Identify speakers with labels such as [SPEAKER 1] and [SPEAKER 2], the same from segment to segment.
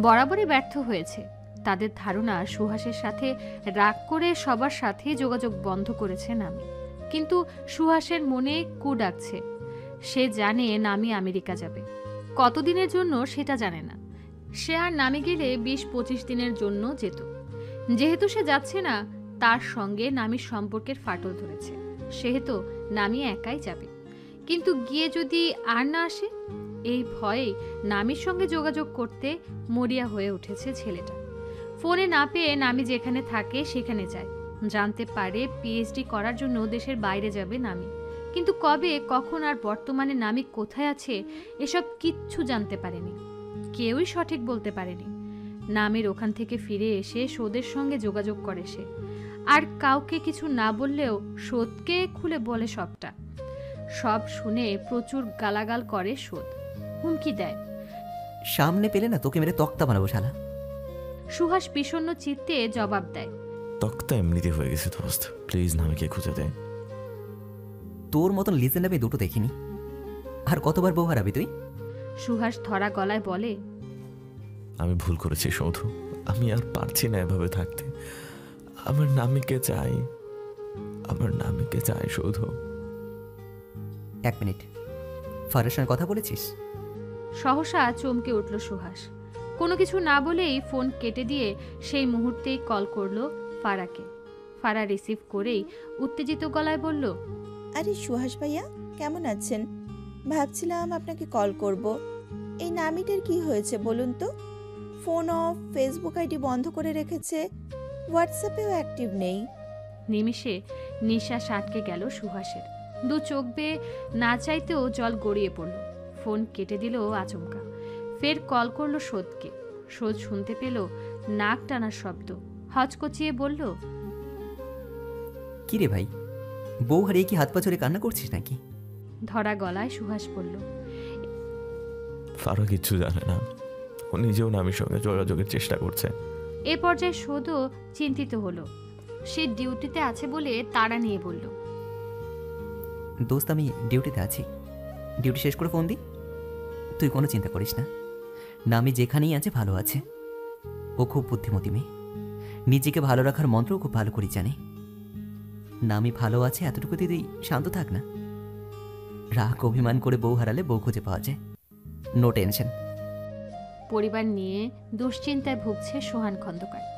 [SPEAKER 1] বরাবরই ব্যর্থ হয়েছে। তাদের ধারণা সুহাসের সাথে রাগ করে সবার সাথে যোগাযোগ বন্ধ করেছে নামি। কিন্তু সুহাসের মনে কু ডাকছে। সে জানে নামি আমেরিকা যাবে। কতদিনের জন্য সেটা জানে না। সে আর নামে গেলে বিশ পঁচিশ দিনের জন্য যেত। যেহেতু সে যাচ্ছে না, তার সঙ্গে নামির সম্পর্কের ফাটল ধরেছে। সেহেতু নামি একাই যাবে। কিন্তু গিয়ে যদি আর না আসে? এই ভয়ে নামির সঙ্গে যোগাযোগ করতে মরিয়া হয়ে উঠেছে ছেলেটা। ফোনে না পেয়ে নামি যেখানে থাকে সেখানে যায়। জানতে পারে পিএইচডি করার জন্য দেশের বাইরে যাবে নামি। কিন্তু কবে, কখন আর বর্তমানে নামি কোথায় আছে, এসব কিচ্ছু জানতে পারেনি। কেউই সঠিক বলতে পারেনি। নামের ওখান থেকে ফিরে এসে সোদের সঙ্গে যোগাযোগ করে সে। আর কাউকে কিছু না বললেও সোদকে খুলে বলে সবটা। সব শুনে প্রচুর গালাগাল করে সোদ হুমকি দেয়।
[SPEAKER 2] সামনে পেলে না তোকে মেরে তক্তা বানাবো শালা।
[SPEAKER 1] সুহাস বিষণ্ণ চিত্তে জবাব দেয়।
[SPEAKER 3] তক্তা এমনিতে হয়ে গেছে দোস্ত। প্লিজ নামিকে খুঁজে দে
[SPEAKER 2] তোর মতন লিজেন্ড আমি দুটো দেখিনি। আর কতবার বউ হারাবি তুই?
[SPEAKER 1] সুহাস ধরা গলায় বলে
[SPEAKER 3] আমি ভুল করেছি সৌধু। আমি আর পারছি না এভাবে থাকতে। আমার নামিকে চাই আমার নামিকে চাই সৌধু?
[SPEAKER 2] এক মিনিট। ফারের সঙ্গে কথা বলেছিস?
[SPEAKER 1] সহসা চমকে উঠল সুহাস। কোনো কিছু না বলেই ফোন কেটে দিয়ে সেই মুহূর্তেই কল করল ফারাকে। ফারা রিসিভ করেই উত্তেজিত গলায় বলল
[SPEAKER 4] আরে সুহাস ভাইয়া কেমন আছেন? ভাবছিলাম আপনাকে কল করব। এই নামিটার কি হয়েছে বলুন তো? ফোন অফ ফেসবুক আইডি বন্ধ করে রেখেছে হোয়াটসঅ্যাপেও অ্যাক্টিভ নেই।
[SPEAKER 1] নিমিষে নিশা আটকে গেল সুহাসের। দু চোখ বেয়ে না চাইতেও জল গড়িয়ে পড়ল। ফোন কেটে দিল আচমকা। ফের কল করল সোদকে। সোদ শুনতে পেল নাক টানার শব্দ। হচকচিয়ে বলল
[SPEAKER 2] কি রে ভাই? বউ হারিয়ে কি হাত পা ছড়ে কান্না করছিস নাকি?
[SPEAKER 1] ধরা গলায় সুহাস বলল
[SPEAKER 3] ফারো কিচ্ছু জানে না। ও নিজেও নামির সঙ্গে যোগাযোগের চেষ্টা করছে।
[SPEAKER 1] এ পর্যায়ে সোদও চিন্তিত হলো। সে ডিউটিতে আছে বলে তারা নিয়ে বলল
[SPEAKER 2] দোস্ত আমি ডিউটিতে আছি। ডিউটি শেষ করে ফোন দি তুই কোনো চিন্তা করিস না। আমি যেখানেই আছে ভালো আছে। ও খুব বুদ্ধিমতী মেয়ে। নিজেকে ভালো রাখার মন্ত্রও খুব ভালো করে জানে। না আমি ভালো আছে এতটুকুতে তুই শান্ত থাক না। রাগ অভিমান করে বউ হারালে বউ খুঁজে পাওয়া যায়। নো টেনশন
[SPEAKER 1] পরিবার নিয়ে দুশ্চিন্তায় ভুগছে সোহান খন্দকার।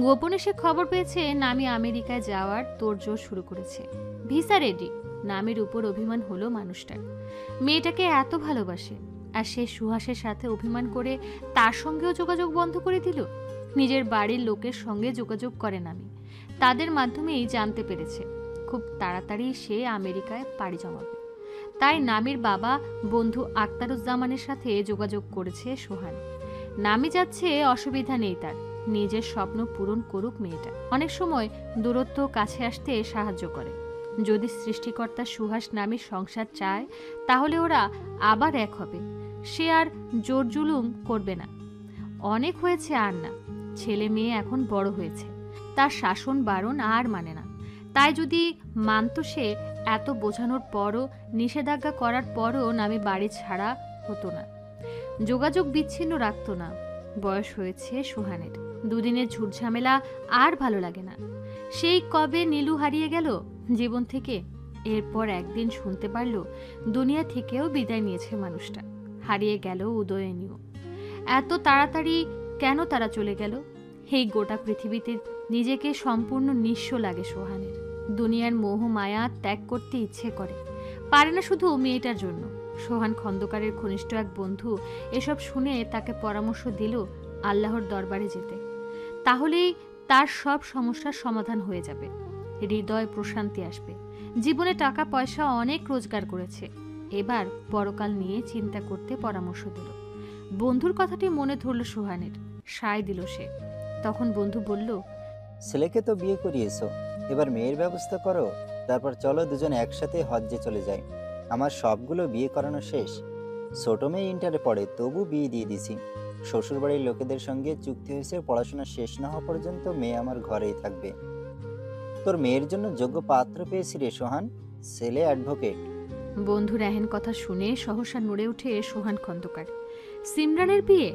[SPEAKER 1] গোপনে সে খবর পেয়েছে নামি আমেরিকায় যাওয়ার তোড়জোড় শুরু করেছে। ভিসা রেডি নামের উপর অভিমান হলো মানুষটার। মেয়েটাকে এত ভালোবাসে। আর সে সুহাসের সাথে অভিমান করে তার সঙ্গেও যোগাযোগ বন্ধ করে দিল। নিজের বাড়ির লোকের সঙ্গে যোগাযোগ করে নামি। তাদের মাধ্যমেই জানতে পেরেছে। খুব তাড়াতাড়ি সে আমেরিকায় পাড়ি জমাবে। তাই নামির বাবা, বন্ধু আক্তারুজ্জামানের সাথে যোগাযোগ করেছে সোহান। নামি যাচ্ছে, অসুবিধা নেই তার। নিজের স্বপ্ন পূরণ করুক মেয়েটা। অনেক সময় দূরত্ব কাছে আসতে সাহায্য করে। যদি সৃষ্টিকর্তা সুহাস নামের সংসার চায়, তাহলে ওরা আবার এক হবে। সে আর জোর জুলুম করবে না। অনেক হয়েছে আর না ছেলে মেয়ে এখন বড় হয়েছে। তার শাসন বারণ আর মানে না। তাই যদি মানত সে এত বোঝানোর পরও, নিষেধাজ্ঞা করার পরও নামি বাড়ি ছাড়া হতো না। যোগাযোগ বিচ্ছিন্ন রাখতো না। বয়স হয়েছে সোহানের। দুদিনের ঝুটঝামেলা আর ভালো লাগে না। সেই কবে নীলু হারিয়ে গেল জীবন থেকে? এরপর একদিন শুনতে পারল, দুনিয়া থেকেও বিদায় নিয়েছে মানুষটা। হারিয়ে গেল উদয়নীয় এত তাড়াতাড়ি কেন তারা চলে গেল? এই গোটা পৃথিবীতে নিজেকে সম্পূর্ণ নিঃস্ব লাগে সোহানের। দুনিয়ার মোহ মায়া ত্যাগ করতে ইচ্ছে করে। পারে না শুধু মেয়েটার জন্য। সোহান খন্দকারের ঘনিষ্ঠ এক বন্ধু এসব শুনে তাকে পরামর্শ দিল আল্লাহর দরবারে যেতে। তাহলেই তার সব সমস্যার সমাধান হয়ে যাবে। হৃদয় প্রশান্তি আসবে। জীবনে টাকা পয়সা অনেক রোজগার করেছে। এবার পরকাল নিয়ে চিন্তা করতে পরামর্শ দিল। বন্ধুর কথাটি মনে ধরল সোহানের। সায় দিল সে। তখন বন্ধু বলল,
[SPEAKER 5] ছেলেকে তো বিয়ে করিয়েছো, এবার মেয়ের ব্যবস্থা করো, তারপর চলো দুজন একসাথে হজ্জে চলে যাই। আমার সবগুলো বিয়ে করানো শেষ। ছোট মেয়ে ইন্টারে পড়ে, তবু বিয়ে দিয়ে দিছি। শ্বশুরবাড়ির লোকেদের সঙ্গে চুক্তি হয়েছে, পড়াশোনা শেষ না হওয়া পর্যন্ত মেয়ে আমার ঘরেই থাকবে। তোর মেয়ের জন্য যোগ্য পাত্র পেয়েছি রে সোহান, ছেলে অ্যাডভোকেট।
[SPEAKER 1] বন্ধু রাহেন কথা শুনে সহসা নড়ে ওঠে সোহান খন্দকার। সিমরানের বিয়ে?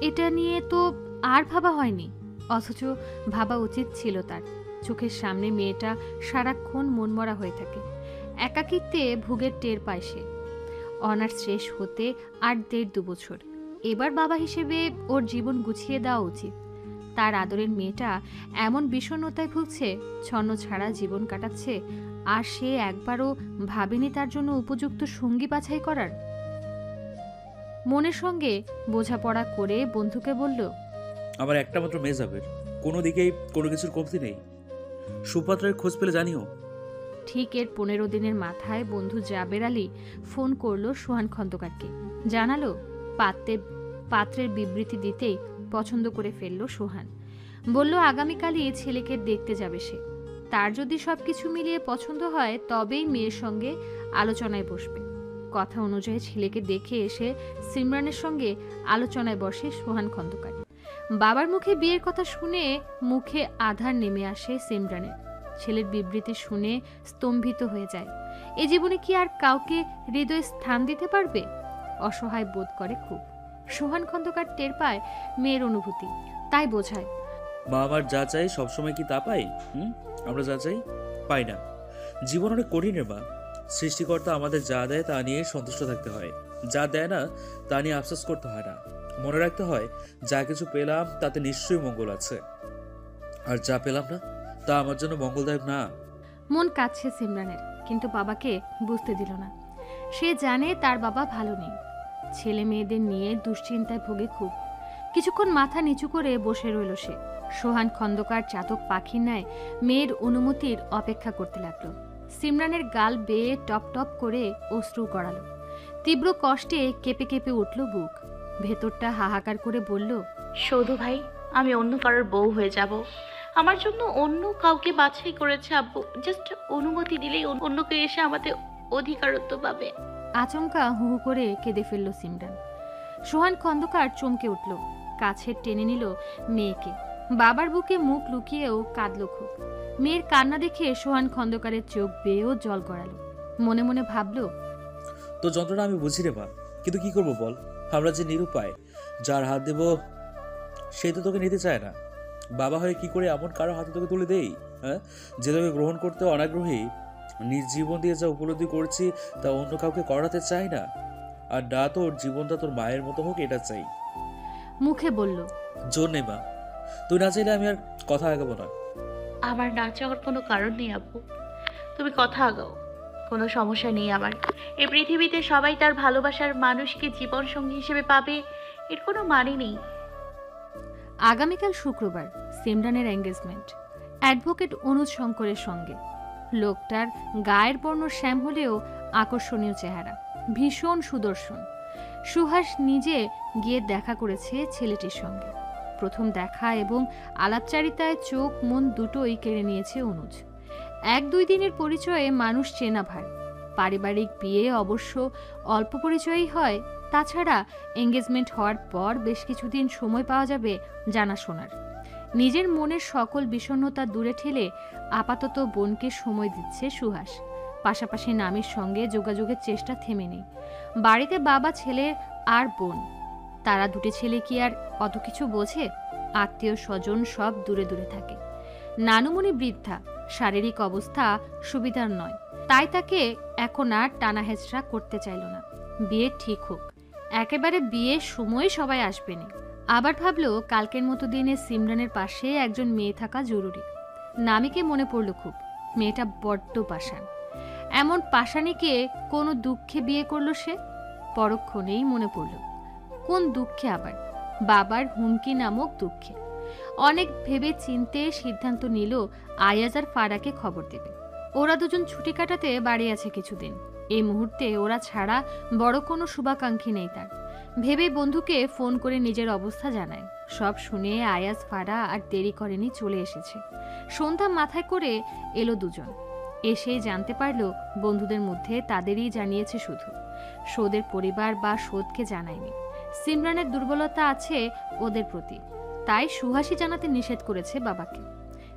[SPEAKER 1] এটা নিয়ে তো আর ভাবা হয়নি। অথচ ভাবা উচিত ছিল তার। চোখের সামনে মেয়েটা সারাক্ষণ মনমরা হয়ে থাকে। একাকিত্বে ভুগের টের পায় সে। অনার্স শেষ হতে আর দেড় দু বছর। এবার বাবা হিসেবে ওর জীবন গুছিয়ে দেওয়া উচিত। তার আদরের মেয়েটা এমন বিষণ্ণতায় ভুগছে, ছন্ন ছাড়া জীবন কাটাচ্ছে আর সে একবারও ভাবেনি তার জন্য উপযুক্ত সঙ্গী বাছাই করার? মনের সঙ্গে বোঝাপড়া করে বন্ধুকে বলল
[SPEAKER 6] আমার একটা মাত্র মেজাবের কোনো দিকেই কোনো কিছুর কমতি নেই। সুপাত্রের খোঁজ পেলে জানিও।
[SPEAKER 1] ঠিক এর পনেরো দিনের মাথায় বন্ধু জাবের আলী ফোন করল সোহান খন্দকারকে। জানালো পাত্রে পাত্রের বিবৃতি দিতেই পছন্দ করে ফেলল সোহান। বলল আগামীকালই ছেলেকে দেখতে যাবে সে। তার যদি সব কিছু মিলিয়ে পছন্দ হয়, তবেই মেয়ের সঙ্গে আলোচনায় বসবে। কথা অনুযায়ী ছেলেকে দেখে এসে সিমরানের সঙ্গে আলোচনায় বসে সোহান খন্দকার। বাবার মুখে বিয়ের কথা শুনে মুখে আধার নেমে আসে সিমরানের। ছেলের বিবৃতি শুনে স্তম্ভিত হয়ে যায়। এ জীবনে কি আর কাউকে হৃদয়ে স্থান দিতে পারবে? অসহায় বোধ করে খুব। সোহান খন্দকার টের পায় মেয়ের অনুভূতি। তাই বোঝায়
[SPEAKER 6] আমার যা চাই সবসময় কি তা পাই? হুম? আমরা যা চাই পাই না। জীবন অনেক কঠিনের মা। সৃষ্টিকর্তা আমাদের যা দেয় তা নিয়ে সন্তুষ্ট থাকতে হয়। যা দেয় না, তা নিয়ে আফসোস করতে হয় না। মনে রাখতে হয়, যা কিছু পেলাম, তাতে নিশ্চয়ই মঙ্গল আছে। আর যা পেলাম না, তা আমার জন্য মঙ্গলদায়ক না।
[SPEAKER 1] মন কাঁদছে সিমরানের, কিন্তু বাবাকে বুঝতে দিল না। সে জানে তার বাবা ভালো নেই। ছেলে মেয়েদের নিয়ে দুশ্চিন্তায় ভোগে খুব। কিছুক্ষণ মাথা নিচু করে বসে রইল সে। সোহান খন্দকার চাতক পাখির ন্যায় মেয়ের অনুমতির অপেক্ষা করতে লাগল। সিমরানের গাল বেয়ে টপ টপ করে অশ্রু গড়ালো। তীব্র কষ্টে কেঁপে কেঁপে উঠল বুক। ভেতরটা হাহাকার করে বলল
[SPEAKER 7] সৌধু ভাই আমি অন্য কারোর বউ হয়ে যাব। আমার জন্য অন্য কাউকে বাছাই করেছে আব্বু। জাস্ট অনুমতি দিলেই অন্য- অন্য কেউ এসে আমাদের অধিকারত্ব পাবে।
[SPEAKER 1] আচমকা হু হু করে কেঁদে ফেলল সিমরান। সোহান খন্দকার চমকে উঠল কাছে টেনে নিল মেয়েকে। বাবার বুকে মুখ লুকিয়েও কাঁদল খুব। মেয়ের কান্না দেখে সোহান খন্দকারের চোখ বেয়েও জল গড়ালো। মনে মনে ভাবল
[SPEAKER 6] তো যন্ত্রণা আমি বুঝি রে মা কিন্তু কি করব বল? আমরা যে নিরুপায় যার হাত দেব সে তো তোকে নিতে চায় না। বাবা হয়ে কি করে এমন কারও হাতে তোকে তুলে দেই হ্যাঁ? যে তোকে গ্রহণ করতে অনাগ্রহী নিজ জীবন দিয়ে যা উপলব্ধি করছি তা অন্য কাউকে করাতে চাই না। আর না তোর জীবনটা তোর মায়ের মতো হোক এটা চাই।
[SPEAKER 1] মুখে বলল
[SPEAKER 6] জোর নেই মা তুই না চাইলে আমি আর কথা আগাবো না।
[SPEAKER 7] আমার না চাওয়ার কোনো কারণ নেই আব্বু তুমি কথা আগাও কোনো সমস্যা নেই আমার। এই পৃথিবীতে সবাই তার ভালোবাসার মানুষকে জীবন সঙ্গী হিসেবে পাবে এর কোনো মানে নেই।
[SPEAKER 1] আগামীকাল শুক্রবার সিমরানের এঙ্গেজমেন্ট অ্যাডভোকেট অনুজ শঙ্করের সঙ্গে। লোকটার গায়ের বর্ণ শ্যাম হলেও আকর্ষণীয় চেহারা ভীষণ সুদর্শন। সুহাস নিজে গিয়ে দেখা করেছে ছেলেটির সঙ্গে। প্রথম দেখা এবং আলাপচারিতায় চোখ, মন দুটোই কেড়ে নিয়েছে অনুজ। এক দুই দিনের পরিচয়ে মানুষ চেনা ভার পারিবারিক বিয়ে অবশ্য অল্প পরিচয়ই হয়, তাছাড়া এঙ্গেজমেন্ট হওয়ার পর বেশ কিছুদিন সময় পাওয়া যাবে জানাশোনার। নিজের মনের সকল বিষণ্ণতা দূরে ঠেলে আপাতত বোনকে সময় দিচ্ছে সুহাস। পাশাপাশি নামের সঙ্গে যোগাযোগের চেষ্টা থেমে নেই। বাড়িতে বাবা, ছেলে আর বোন। তারা দুটি ছেলে কি আর অত কিছু বোঝে? আত্মীয় স্বজন সব দূরে দূরে থাকে। নানুমণি বৃদ্ধা, শারীরিক অবস্থা সুবিধার নয়। তাই তাকে এখন আর টানা হেঁচড়া করতে চাইল না। বিয়ে ঠিক হোক। একেবারে বিয়ের সময় সবাই আসবে না। আবার ভাবলো কালকের মতো দিনে সিমরানের পাশে একজন মেয়ে থাকা জরুরি। নামিকে মনে পড়ল খুব, মেয়েটা বড্ড পাষাণ। এমন পাষাণীকে কোনো দুঃখে বিয়ে করল সে? পরক্ষণেই মনে পড়ল। কোন দুঃখে আবার, বাবার হুমকি নামক দুঃখে। অনেক ভেবে চিনতে সিদ্ধান্ত নিল আয়াজ আর ফারাকে খবর দেবে। ওরা দুজন ছুটি কাটাতে বাড়ি আছে কিছুদিন। এই মুহূর্তে ওরা ছাড়া বড় কোনো শুভাকাঙ্ক্ষী নেই তার। ভেবে বন্ধুকে ফোন করে নিজের অবস্থা জানায়। সব শুনে আয়াজ, ফারা আর দেরি করেনি চলে এসেছে। সন্ধ্যা মাথায় করে এলো দুজন। এসেই জানতে পারল বন্ধুদের মধ্যে তাদেরই জানিয়েছে শুধু। সোদের পরিবার বা সোদকে জানায়নি। সিমরানের দুর্বলতা আছে ওদের প্রতি। তাই সুহাসী জানাতে নিষেধ করেছে বাবাকে।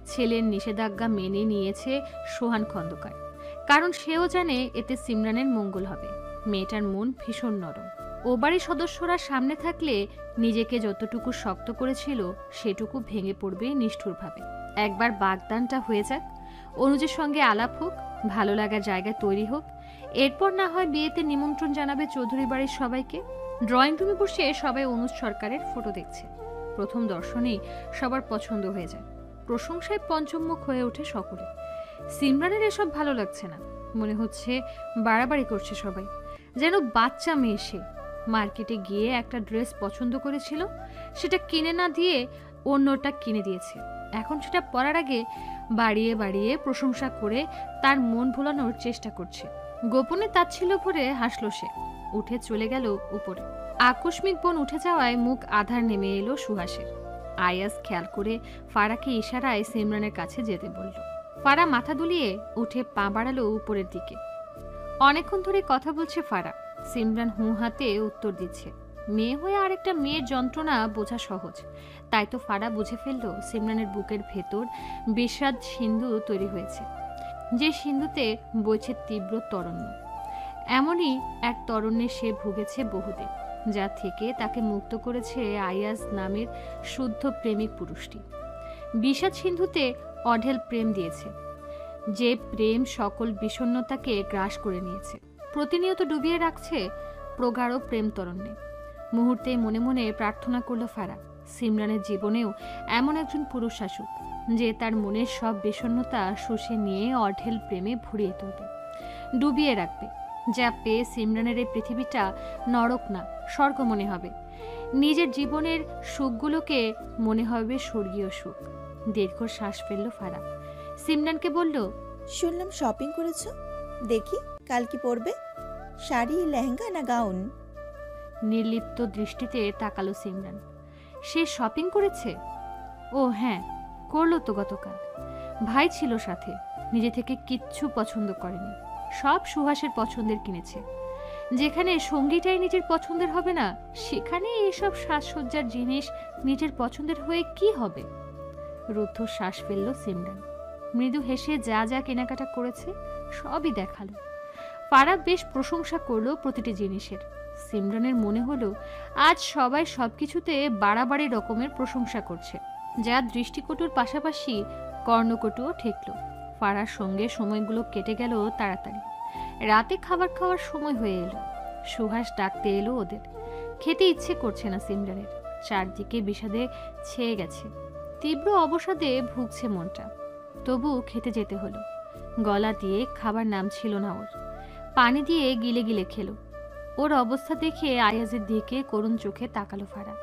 [SPEAKER 1] ছেলের নিষেধাজ্ঞা মেনে নিয়েছে সোহান খন্দকার। কারণ সেও জানে এতে সিমরানের মঙ্গল হবে। মেয়েটার মন ভীষণ নরম। ও বাড়ির সদস্যরা সামনে থাকলে নিজেকে যতটুকু শক্ত করেছিল, সেটুকু ভেঙে পড়বে নিষ্ঠুরভাবে। একবার বাগদানটা হয়ে যাক। অনুজের সঙ্গে আলাপ হোক, ভালো লাগার জায়গা তৈরি হোক। এরপর না হয় বিয়েতে নিমন্ত্রণ জানাবে চৌধুরী বাড়ির সবাইকে। ড্রয়িং রুমে বসে সবাই অনুজ সরকারের ফটো দেখছে। প্রথম দর্শনেই সবার পছন্দ হয়ে যায়। প্রশংসায় পঞ্চমুখ হয়ে ওঠে সকলে। সিমরানের এসব ভালো লাগছে না। মনে হচ্ছে বাড়াবাড়ি করছে সবাই। যেন বাচ্চা মেয়ে সে। মার্কেটে গিয়ে একটা ড্রেস পছন্দ করেছিল, সেটা কিনে না দিয়ে অন্যটা কিনে দিয়েছে। এখন সেটা পরার আগে বাড়িয়ে বাড়িয়ে প্রশংসা করে তার মন ভোলানোর চেষ্টা করছে। গোপনে তাচ্ছিল ভরে হাসল সে। উঠে চলে গেল উপরে। আকস্মিক বন উঠে যাওয়ায় মুখ আধার নেমে এলো সুহাসের। আয়াস খেয়াল করে ফারাকে ইশারায় সিমরানের কাছে যেতে বলল। ফারা মাথা দুলিয়ে উঠে পা বাড়ালো উপরের দিকে। অনেকক্ষণ ধরে কথা বলছে ফারা। সিমরান হু হাতে উত্তর দিচ্ছে, মেয়ে হয়ে আরেকটা মেয়ের যন্ত্রণা বোঝা সহজ। তাই তো ফারা বুঝে ফেলল সিমরানের বুকের ভেতর বিষাদ সিন্ধু তৈরি হয়েছে, যে সিন্ধুতে বইছে তীব্র তরণ্য। এমনই এক তরণ্যে সে ভুগেছে বহুদিন, যা থেকে তাকে মুক্ত করেছে আয়াজ নামের শুদ্ধ প্রেমিক পুরুষটি। বিষাদ সিন্ধুতে অঢেল প্রেম দিয়েছে, যে প্রেম সকল বিষণ্নতাকে গ্রাস করে নিয়েছে। প্রতিনিয়ত ডুবিয়ে রাখছে প্রগাঢ় প্রেম তরণ্যে মুহূর্তে মনে মনে প্রার্থনা করল ফারা, সিমরানের জীবনেও এমন একজন পুরুষ শাসক যে তার মনের সব বিষণ্ণতা শুষে নিয়ে অঢেল প্রেমে ভরিয়ে তুলবে। ডুবিয়ে রাখবে যা পেয়ে সিমরানের এই পৃথিবীটা নরক না স্বর্গ মনে হবে। নিজের জীবনের সুখগুলোকে মনে হবে স্বর্গীয় সুখ। দীর্ঘ শ্বাস ফেলল ফারা সিমরানকে বলল
[SPEAKER 4] শুনলাম শপিং করেছ? দেখি কাল কি পরবে? শাড়ি লেহেঙ্গা না গাউন?
[SPEAKER 1] নির্লিপ্ত দৃষ্টিতে তাকালো সিমরান। সে শপিং করেছে? ও হ্যাঁ করল তো গতকাল। ভাই ছিল সাথে নিজে থেকে কিচ্ছু পছন্দ করেনি। সব সুহাসের পছন্দের কিনেছে। যেখানে সঙ্গীটাই নিজের পছন্দের হবে না সেখানে এসব সাজসজ্জার জিনিস নিজের পছন্দের হয়ে কি হবে? রুদ্ধ শ্বাস ফেলল সিমরান। মৃদু হেসে যা যা কেনাকাটা করেছে, সবই দেখাল। পাড়া বেশ প্রশংসা করল প্রতিটি জিনিসের। সিমরানের মনে হলো, আজ সবাই সবকিছুতে বাড়াবাড়ি রকমের প্রশংসা করছে, যা দৃষ্টিকটুর পাশাপাশি কর্ণকটুও ঠেকলো। ফাড়ার সঙ্গে সময়গুলো কেটে গেল তাড়াতাড়ি। রাতে খাবার খাওয়ার সময় হয়ে এলো। সুহাস ডাকতে এলো ওদের। খেতে ইচ্ছে করছে না সিমরানের। চারদিকে বিষাদে ছেয়ে গেছে। তীব্র অবসাদে ভুগছে মনটা। তবু খেতে যেতে হলো। গলা দিয়ে খাবার নাম ছিল না ওর। পানি দিয়ে গিলে গিলে খেলো। ওর অবস্থা দেখে আয়াজের দিকে করুণ চোখে তাকালো ফারা।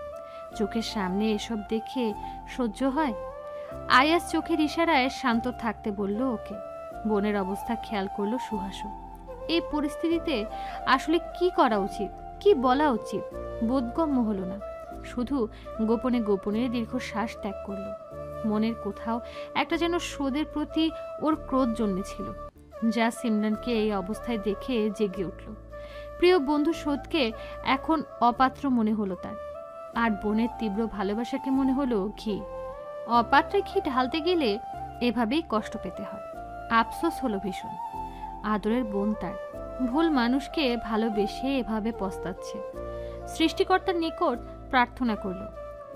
[SPEAKER 1] চোখের সামনে এসব দেখে সহ্য হয়? আয়াজ চোখের ইশারায় শান্ত থাকতে বলল, ওকে। বোনের অবস্থা খেয়াল করল সুহাসও। এই পরিস্থিতিতে আসলে কি করা উচিত? কি বলা উচিত? বোধগম্য হলো না। শুধু গোপনে গোপনে দীর্ঘ শ্বাস ত্যাগ করল। মনের কোথাও একটা যেন সোদের প্রতি ওর ক্রোধ জন্মেছিল। যা সিমরানকে এই অবস্থায় দেখে জেগে উঠল। প্রিয় বন্ধু সোদকে এখন অপাত্র মনে হলো তার। আর বোনের তীব্র ভালোবাসাকে মনে হলো ঘি। অপাত্রে ঘি ঢালতে গেলে এভাবেই কষ্ট পেতে হয়। আফসোস হলো ভীষণ। আদরের বোন তার। ভুল মানুষকে ভালোবেসে এভাবে পস্তাচ্ছে। সৃষ্টিকর্তার নিকট প্রার্থনা করল,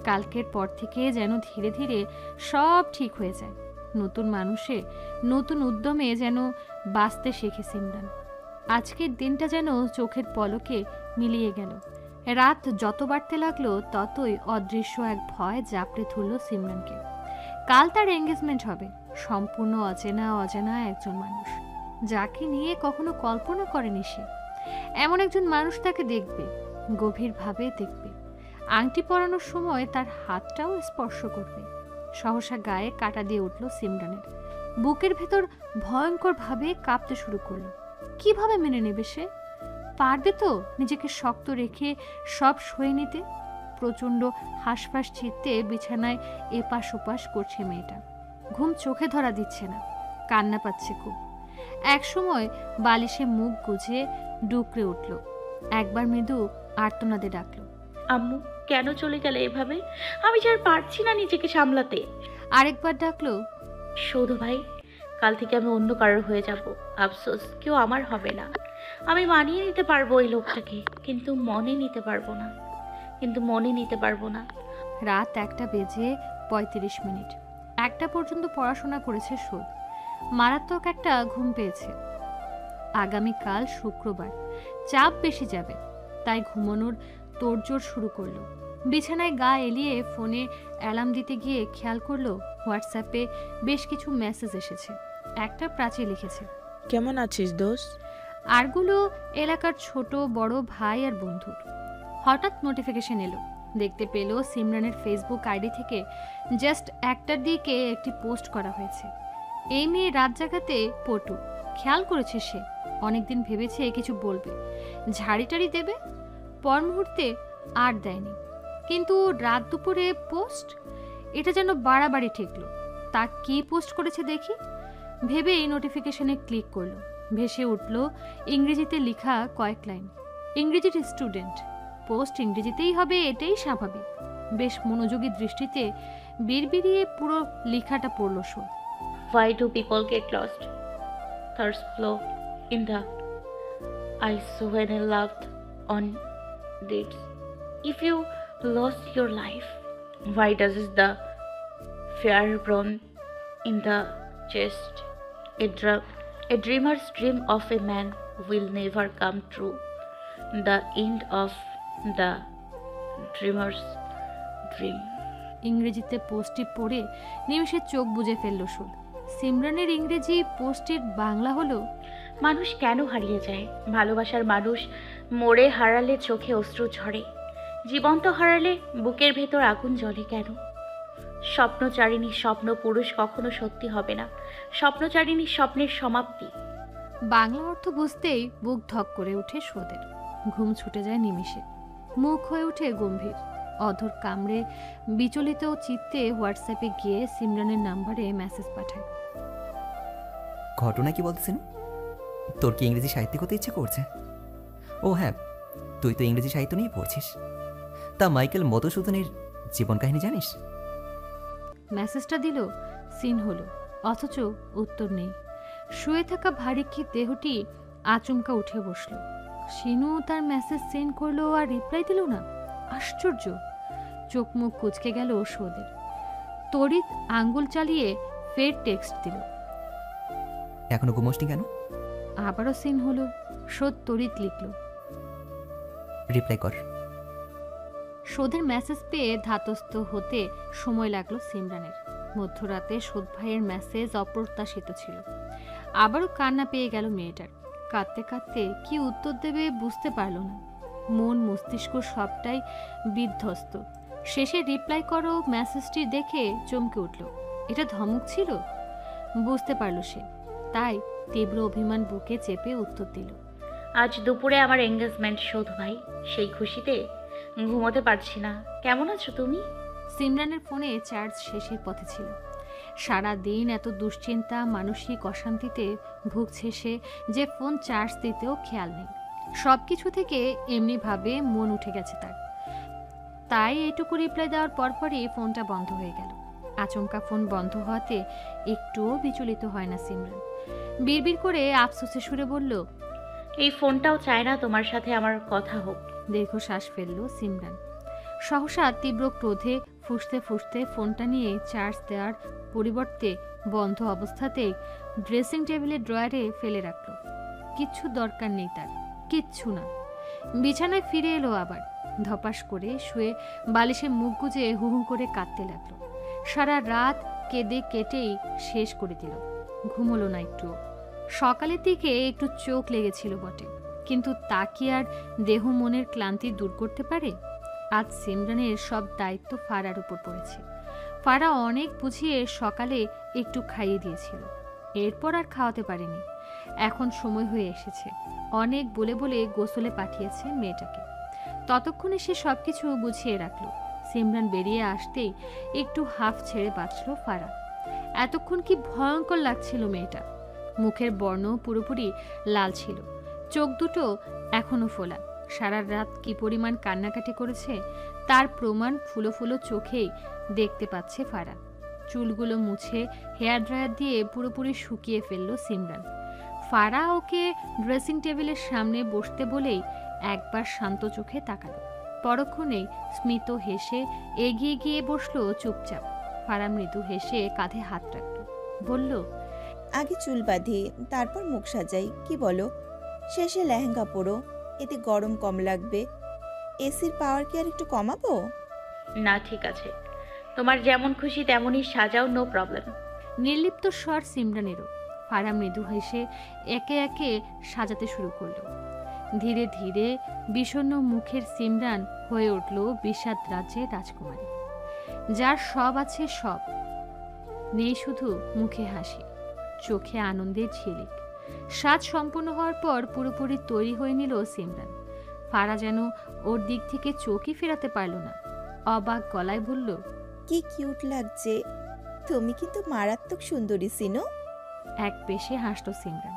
[SPEAKER 1] কালকের পর থেকে যেন ধীরে ধীরে সব ঠিক হয়ে যায়। নতুন মানুষে নতুন উদ্যমে যেন বাঁচতে শেখে সিমরান। আজকের দিনটা যেন চোখের পলকে মিলিয়ে গেল। রাত যত বাড়তে লাগল, ততই অদৃশ্য এক ভয় জাপড়ে ধরল সিমরানকে। কাল তার এঙ্গেজমেন্ট হবে, সম্পূর্ণ অচেনা অজানা একজন মানুষ। যাকে নিয়ে কখনো কল্পনা করেনি সে। এমন একজন মানুষ তাকে দেখবে, গভীরভাবে দেখবে। আংটি পরানোর সময় তার হাতটাও স্পর্শ করবে। সহসা গায়ে কাটা দিয়ে উঠল সিমরানের। বুকের ভেতর ভয়ঙ্করভাবে কাঁপতে শুরু করল। কীভাবে মেনে নেবে সে? পারবে তো নিজেকে শক্ত রেখে সব সয়ে নিতে? প্রচণ্ড হাসফাস চিত্তে বিছানায় এপাশ ওপাশ করছে মেয়েটা। ঘুম চোখে ধরা দিচ্ছে না কান্না পাচ্ছে খুব। একসময় বালিশে মুখ গুজে ডুকরে উঠল। একবার মৃদু আর্তনাদে ডাকলো
[SPEAKER 7] আম্মু কেন চলে গেলে এভাবে? আমি যে আর পারছি না নিজেকে সামলাতে।
[SPEAKER 1] আরেকবার ডাকলো
[SPEAKER 7] সৌধ ভাই কাল থেকে আমি অন্য কারোর হয়ে যাব। আফসোস কেউ আমার হবে না। আমি মানিয়ে নিতে পারব ওই লোকটাকে কিন্তু মনে নিতে পারব না। কিন্তু মনে নিতে পারব না।
[SPEAKER 1] রাত একটা বেজে পঁয়ত্রিশ মিনিট। একটা পর্যন্ত পড়াশোনা করেছে সুদ। মারাত্মক একটা ঘুম পেয়েছে। আগামীকাল শুক্রবার। চাপ বেশি যাবে তাই ঘুমানোর তোড়জোড় শুরু করল। বিছানায় গা এলিয়ে ফোনে অ্যালার্ম দিতে গিয়ে খেয়াল করল হোয়াটসঅ্যাপে বেশ কিছু মেসেজ এসেছে। একটা প্রাচী লিখেছে।
[SPEAKER 8] কেমন আছিস দোষ
[SPEAKER 1] আরগুলো এলাকার ছোট, বড় ভাই আর বন্ধুর হঠাৎ নোটিফিকেশন এলো। দেখতে পেল সিমরানের ফেসবুক আইডি থেকে জাস্ট একটার দিকে একটি পোস্ট করা হয়েছে। এই মেয়ে রাত জাগাতে পটু। খেয়াল করেছে সে। অনেকদিন ভেবেছে কিছু বলবে। ঝাড়ি টাড়ি দেবে? পর মুহূর্তে আর দেয়নি। কিন্তু রাত দুপুরে পোস্ট এটা যেন বাড়াবাড়ি ঠেকলো। তা কি পোস্ট করেছে দেখি? ভেবে এই নোটিফিকেশনে ক্লিক করল। ভেসে উঠল ইংরেজিতে লেখা কয়েক লাইন। ইংরেজির স্টুডেন্ট, পোস্ট ইংরেজিতেই হবে, এটাই স্বাভাবিক। বেশ মনোযোগী দৃষ্টিতে বিড়বিড়িয়ে পুরো লেখাটা পড়ল so.
[SPEAKER 7] Why do people get lost there's flow in the eye so then love on that if you lose your life why does is the fair born in the chest a drug a dreamer's dream of a man will never come true. The end of the dreamer's dream.
[SPEAKER 1] ইংরেজিতে পোস্টটি পড়ে নিমিষে চোখ বুজে ফেলল সুদ সিমরানের ইংরেজি পোস্টের বাংলা হলো
[SPEAKER 7] মানুষ কেন হারিয়ে যায় ভালোবাসার মানুষ মরে হারালে চোখে অশ্রু ঝরে জীবন্ত হারালে বুকের ভেতর আগুন জ্বলে কেন স্বপ্নচারিণী স্বপ্ন পুরুষ কখনো সত্যি হবে না। স্বপ্নচারিণী স্বপ্নের সমাপ্তি।
[SPEAKER 1] বাংলা অর্থ বুঝতেই বুক ধক করে ওঠে সোদের। ঘুম ছুটে যায় নিমিষে। মুখ হয়ে ওঠে গম্ভীর। অধর কামড়ে বিচলিত চিত্তে হোয়াটসঅ্যাপে গিয়ে সিমরানের নাম্বারে মেসেজ পাঠায়।
[SPEAKER 2] ঘটনা কি বলতেছেন? তোর কি ইংরেজি সাহিত্য হতে ইচ্ছে করছে? ও হ্যাঁ তুই তো ইংরেজি সাহিত্য নিয়ে পড়ছিস। তা মাইকেল মধুসূদনের জীবন কাহিনী জানিস?
[SPEAKER 1] মেসেজটা দিল সিন হলো। অথচ উত্তর নেই। শুয়ে থাকা ভারিক্ষী দেহটি আচমকা উঠে বসল। সিনু তার মেসেজ সেন্ড করল আর রিপ্লাই দিল না। আশ্চর্য। চোখ মুখ কুচকে গেল সৌদের তড়িৎ আঙ্গুল চালিয়ে ফের টেক্সট দিল।
[SPEAKER 2] এখনও ঘুমোসনি কেন?
[SPEAKER 1] আবারও সিন হলো। সোদ তড়িৎ লিখল।
[SPEAKER 2] রিপ্লাই কর।
[SPEAKER 1] সোদের মেসেজ পেয়ে ধাতস্থ হতে সময় লাগল সিমরানের। মধ্যরাতে সোদ ভাইয়ের মেসেজ অপ্রত্যাশিত ছিল। আবারও কান্না পেয়ে গেল মেয়েটার। কাঁদতে কাঁদতে কি উত্তর দেবে বুঝতে পারল না। মন মস্তিষ্ক সবটাই বিধ্বস্ত। শেষে রিপ্লাই করো মেসেজটি দেখে চমকে উঠল। এটা ধমক ছিল? বুঝতে পারল সে। তাই তীব্র অভিমান বুকে চেপে উত্তর দিল।
[SPEAKER 7] আজ দুপুরে আমার এঙ্গেজমেন্ট শোধ ভাই। সেই খুশিতে ঘুমোতে পারছি না। কেমন আছো তুমি?
[SPEAKER 1] সিমরানের ফোনে চার্জ শেষের পথে ছিল। সারা দিন এত দুশ্চিন্তা মানসিক অশান্তিতে ভুগছে সে যে ফোন চার্জ দিতেও খেয়াল নেই। সব কিছু থেকে এমনিভাবে মন উঠে গেছে তার। তাই এইটুকু রিপ্লাই দেওয়ার পরপরই ফোনটা বন্ধ হয়ে গেল। আচমকা ফোন বন্ধ হওয়াতে একটুও বিচলিত হয় না সিমরান। বিড়বিড় করে আফসোসে সুরে বলল
[SPEAKER 7] এই ফোনটাও চায় না তোমার সাথে আমার কথা হোক।
[SPEAKER 1] দীর্ঘশ্বাস ফেলল সিমরান। সহসা তীব্র ক্রোধে ফুসতে ফুসতে ফোনটা নিয়ে চার্জ দেওয়ার পরিবর্তে বন্ধ অবস্থাতেই ড্রেসিং টেবিলের ড্রয়ারে ফেলে রাখল। কিচ্ছু দরকার নেই তার, কিচ্ছু না। বিছানায় ফিরে এলো আবার, ধপাস করে শুয়ে বালিশে মুখ গুজে হু হু করে কাঁদতে লাগল। সারা রাত কেঁদে কেটেই শেষ করে দিল। ঘুমোলো না একটুও। সকালের দিকে একটু চোখ লেগেছিল বটে। কিন্তু তা কি আর দেহ মনের ক্লান্তি দূর করতে পারে? আজ সিমরানের সব দায়িত্ব ফারার উপর পড়েছে। ফারা অনেক বুঝিয়ে সকালে একটু খাইয়ে দিয়েছিল। এরপর আর খাওয়াতে পারেনি। এখন সময় হয়ে এসেছে। অনেক বলে বলে গোসলে পাঠিয়েছে মেয়েটাকে। ততক্ষণে সে সব কিছু বুঝিয়ে রাখল। সিমরান বেরিয়ে আসতেই একটু হাফ ছেড়ে বাঁচল ফারা। এতক্ষণ কি ভয়ঙ্কর লাগছিল মেয়েটা। মুখের বর্ণ পুরোপুরি লাল ছিল। চোখ দুটো এখনও ফোলা। সারা রাত কি পরিমাণ কান্নাকাটি করেছে, তার প্রমাণ ফুলো ফুলো চোখেই দেখতে পাচ্ছে ফারা। চুলগুলো মুছে হেয়ার ড্রায়ার দিয়ে পুরোপুরি শুকিয়ে ফেলল সিমরান। ফারা ওকে ড্রেসিং টেবিলের সামনে বসতে বলেই একবার শান্ত চোখে তাকালো। পরক্ষণে স্মিত হেসে এগিয়ে গিয়ে বসল চুপচাপ। ফারা মৃদু হেসে কাঁধে হাত রাখল। বলল,
[SPEAKER 4] আগে চুল বাঁধি, তারপর মুখ সাজাই, কি বলো? শেষে লেহেঙ্গা পরো এতে গরম কম লাগবে। এসির পাওয়ার কি আর একটু কমাবো?
[SPEAKER 7] না ঠিক আছে। তোমার যেমন খুশি তেমনই সাজাও নো প্রবলেম
[SPEAKER 1] নির্লিপ্ত স্বর সিমরানেরও ফারা মৃদু হেসে একে একে সাজাতে শুরু করল। ধীরে ধীরে বিষণ্ন মুখের সিমরান হয়ে উঠল বিষাদ রাজ্যের রাজকুমারী। যার সব আছে সব। নেই শুধু মুখে হাসি চোখে আনন্দের ঝিলিক। সাজ সম্পূর্ণ হওয়ার পর পুরোপুরি তৈরি হয়ে নিল সিমরান। ফারা যেন ওর দিক থেকে চোখই ফেরাতে পারল না। অবাক গলায় বলল
[SPEAKER 4] কি কিউট লাগছে। তুমি কিন্তু মারাত্মক সুন্দরী সিনো।
[SPEAKER 1] এক পেশে হাসল সিমরান।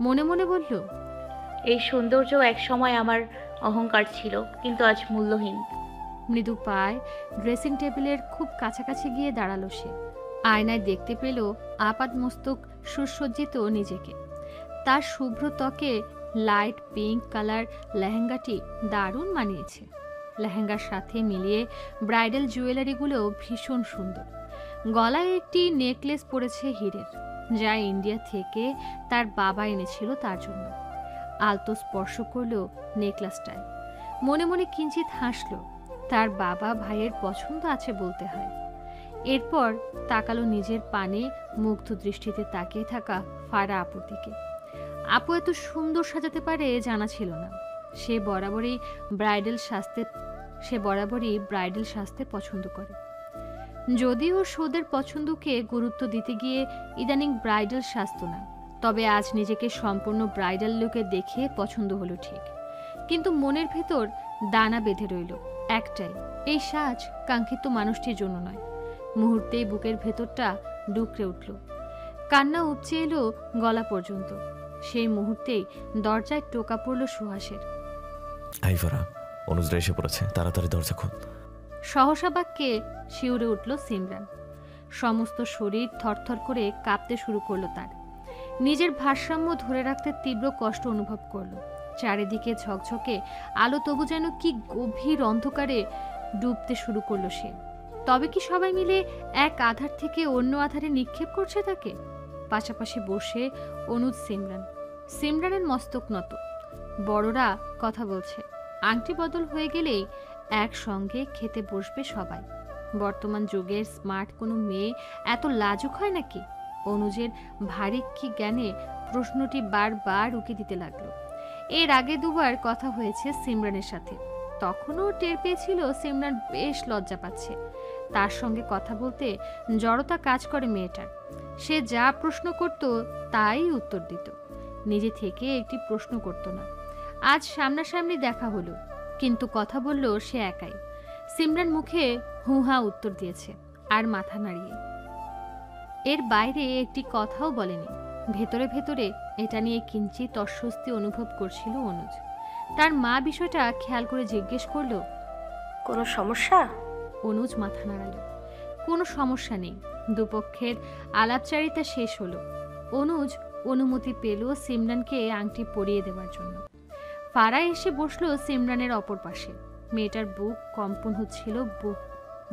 [SPEAKER 1] মনে মনে বলল
[SPEAKER 7] এই সৌন্দর্য এক সময় আমার অহংকার ছিল কিন্তু আজ মূল্যহীন।
[SPEAKER 1] মৃদু পায় ড্রেসিং টেবিলের খুব কাছাকাছি গিয়ে দাঁড়াল সে। আয়নায় দেখতে পেল আপাত মস্তক সুসজ্জিত নিজেকে। তার শুভ্র ত্বকে লাইট পিঙ্ক কালার লেহেঙ্গাটি দারুণ মানিয়েছে। লেহেঙ্গার সাথে মিলিয়ে ব্রাইডাল জুয়েলারিগুলো ভীষণ সুন্দর। গলায় একটি নেকলেস পরেছে হীরের, যা ইন্ডিয়া থেকে তার বাবা এনেছিল তার জন্য। আলতো স্পর্শ করল নেকলেসটায় মনে মনে কিঞ্চিত হাসল, তার বাবা ভাইয়ের পছন্দ আছে বলতে হয়। এরপর তাকালো নিজের পানে মুগ্ধ দৃষ্টিতে তাকিয়ে থাকা ফারা আপুর দিকে। আপু এত সুন্দর সাজাতে পারে জানা ছিল না। সে বরাবরই ব্রাইডাল সাজতে, সে বরাবরই ব্রাইডাল সাজতে পছন্দ করে। যদিও সোদের পছন্দকে গুরুত্ব দিতে গিয়ে ইদানিং ব্রাইডাল সাজত না, তবে আজ নিজেকে সম্পূর্ণ ব্রাইডাল লুকে দেখে পছন্দ হলো ঠিক। কিন্তু মনের ভেতর দানা বেঁধে রইল, একটাই, এই সাজ কাঙ্ক্ষিত মানুষটির জন্য নয়। মুহূর্তেই বুকের ভেতরটা ডুকরে উঠল। কান্না উপচে এলো গলা পর্যন্ত। সেই মুহূর্তেই দরজায় টোকা পড়ল সুহাসের।
[SPEAKER 3] আইভারা অনুজরা এসে পড়েছে। তাড়াতাড়ি দরজা খোল।
[SPEAKER 1] সহসা বাক্যে শিউরে উঠল সিমরান। সমস্ত শরীর থরথর করে কাঁপতে শুরু করল তার। নিজের ভারসাম্য ধরে রাখতে তীব্র কষ্ট অনুভব করল। চারিদিকে ঝকঝকে আলো তবু যেন কি গভীর অন্ধকারে ডুবতে শুরু করল সে। তবে কি সবাই মিলে এক আধার থেকে অন্য আধারে নিক্ষেপ করছে তাকে? পাশাপাশি বসে অনুজ সিমরান। সিমরানের মস্তক নত। বড়রা কথা বলছে, আংটি বদল হয়ে গেলেই একসঙ্গে খেতে বসবে সবাই। বর্তমান যুগের স্মার্ট কোনো মেয়ে এত লাজুক হয় নাকি? অনুজের ভারী কি জ্ঞানে প্রশ্নটি বারবার উকি দিতে লাগল। এর আগে দুবার কথা হয়েছে সিমরানের সাথে। তখনও টের পেয়েছিল সিমরান বেশ লজ্জা পাচ্ছে। তার সঙ্গে কথা বলতে জড়তা কাজ করে মেয়েটার। সে যা প্রশ্ন করত তাই উত্তর দিত। নিজে থেকে একটি প্রশ্ন করত না। আজ সামনাসামনি দেখা হলো কিন্তু কথা বলল সে একাই। সিমরান মুখে হুহা উত্তর দিয়েছে আর মাথা নাড়িয়ে। এর বাইরে একটি কথাও বলেনি। ভেতরে ভেতরে এটা নিয়ে কিঞ্চিত অস্বস্তি অনুভব করছিল অনুজ। তার মা বিষয়টা খেয়াল করে জিজ্ঞেস করল
[SPEAKER 8] কোনো সমস্যা?
[SPEAKER 1] অনুজ মাথা নাড়ালো। কোনো সমস্যা নেই দুপক্ষের আলাপচারিতা শেষ হলো। অনুজ অনুমতি পেল সিমরানকে আংটি পরিয়ে দেওয়ার জন্য। ফারা এসে বসল সিমরানের অপর পাশে। মেয়েটার বুক কম্পন হচ্ছিল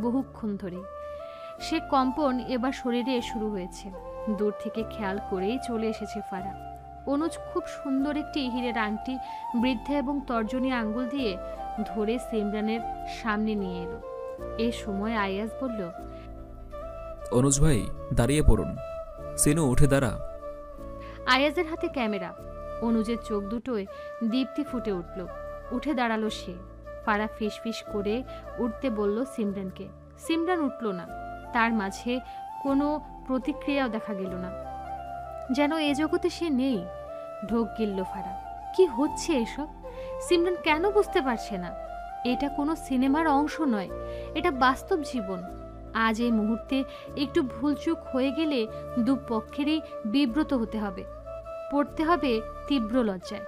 [SPEAKER 1] বহুক্ষণ ধরে। সে কম্পন এবার শরীরে শুরু হয়েছে। দূর থেকে খেয়াল করেই চলে এসেছে ফারা। অনুজ খুব সুন্দর একটি হীরের আংটি, বৃদ্ধা এবং তর্জনী আঙ্গুল দিয়ে ধরে সিমরানের সামনে নিয়ে এলো। এ সময় আয়াজ বলল,
[SPEAKER 9] অনুজ ভাই, দাঁড়িয়ে পড়ুন। সিনু, উঠে দাঁড়া।
[SPEAKER 1] আয়াজের হাতে ক্যামেরা। অনুজের চোখ দুটোয় দীপ্তি ফুটে উঠল। উঠে দাঁড়াল সে। ফারা ফিস ফিস করে উঠতে বলল সিমরানকে। সিমরান উঠল না। তার মাঝে কোনো প্রতিক্রিয়াও দেখা গেল না। যেন এ জগতে সে নেই। ঢোক গিলল ফারা। কি হচ্ছে এসব? সিমরান কেন বুঝতে পারছে না? এটা কোনো সিনেমার অংশ নয়। এটা বাস্তব জীবন। আজ এই মুহূর্তে একটু ভুলচুক হয়ে গেলে দুপক্ষেরই বিব্রত হতে হবে, পড়তে হবে তীব্র লজ্জায়।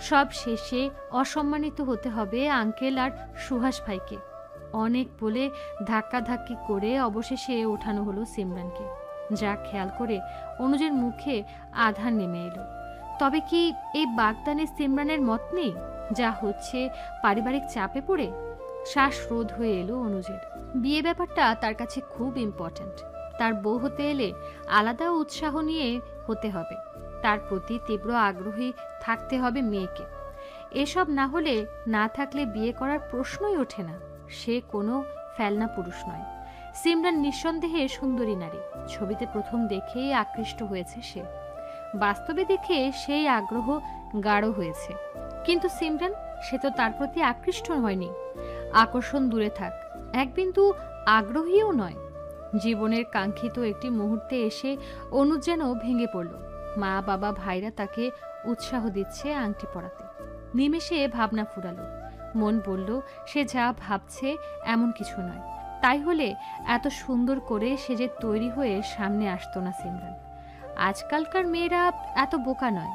[SPEAKER 1] সব শেষে অসম্মানিত হতে হবে আঙ্কেল আর সুহাস ভাইকে। অনেক বলে ধাক্কাধাক্কি করে অবশেষে ওঠানো হলো সিমরানকে। যা খেয়াল করে অনুজের মুখে আধার নেমে এলো। তবে কি এই বাগদানে সিমরানের মত নেই? যা হচ্ছে পারিবারিক চাপে পড়ে? শ্বাস রোধ হয়ে এলো অনুজের। বিয়ে ব্যাপারটা তার কাছে খুব ইম্পর্ট্যান্ট তার বউ হতে এলে আলাদা উৎসাহ নিয়ে হতে হবে। তার প্রতি তীব্র আগ্রহী থাকতে হবে মেয়েকে। এসব না হলে, না থাকলে বিয়ে করার প্রশ্নই ওঠে না। সে কোনো ফেলনা পুরুষ নয়। সিমরান নিঃসন্দেহে সুন্দরী নারী। ছবিতে প্রথম দেখেই আকৃষ্ট হয়েছে সে। বাস্তবে দেখে সেই আগ্রহ গাঢ় হয়েছে। কিন্তু সিমরান, সে তো তার প্রতি আকৃষ্ট হয়নি। আকর্ষণ দূরে থাক। এক বিন্দু আগ্রহীও নয়। জীবনের কাঙ্ক্ষিত একটি মুহূর্তে এসে অনুজ যেন ভেঙে পড়ল। মা, বাবা, ভাইরা তাকে উৎসাহ দিচ্ছে আংটি পরাতে। নিমেষে ভাবনা ফুরালো। মন বলল, সে যা ভাবছে এমন কিছু নয়। তাই হলে এত সুন্দর করে সে যে তৈরি হয়ে সামনে আসতো না সিমরান। আজকালকার মেয়েরা এত বোকা নয়।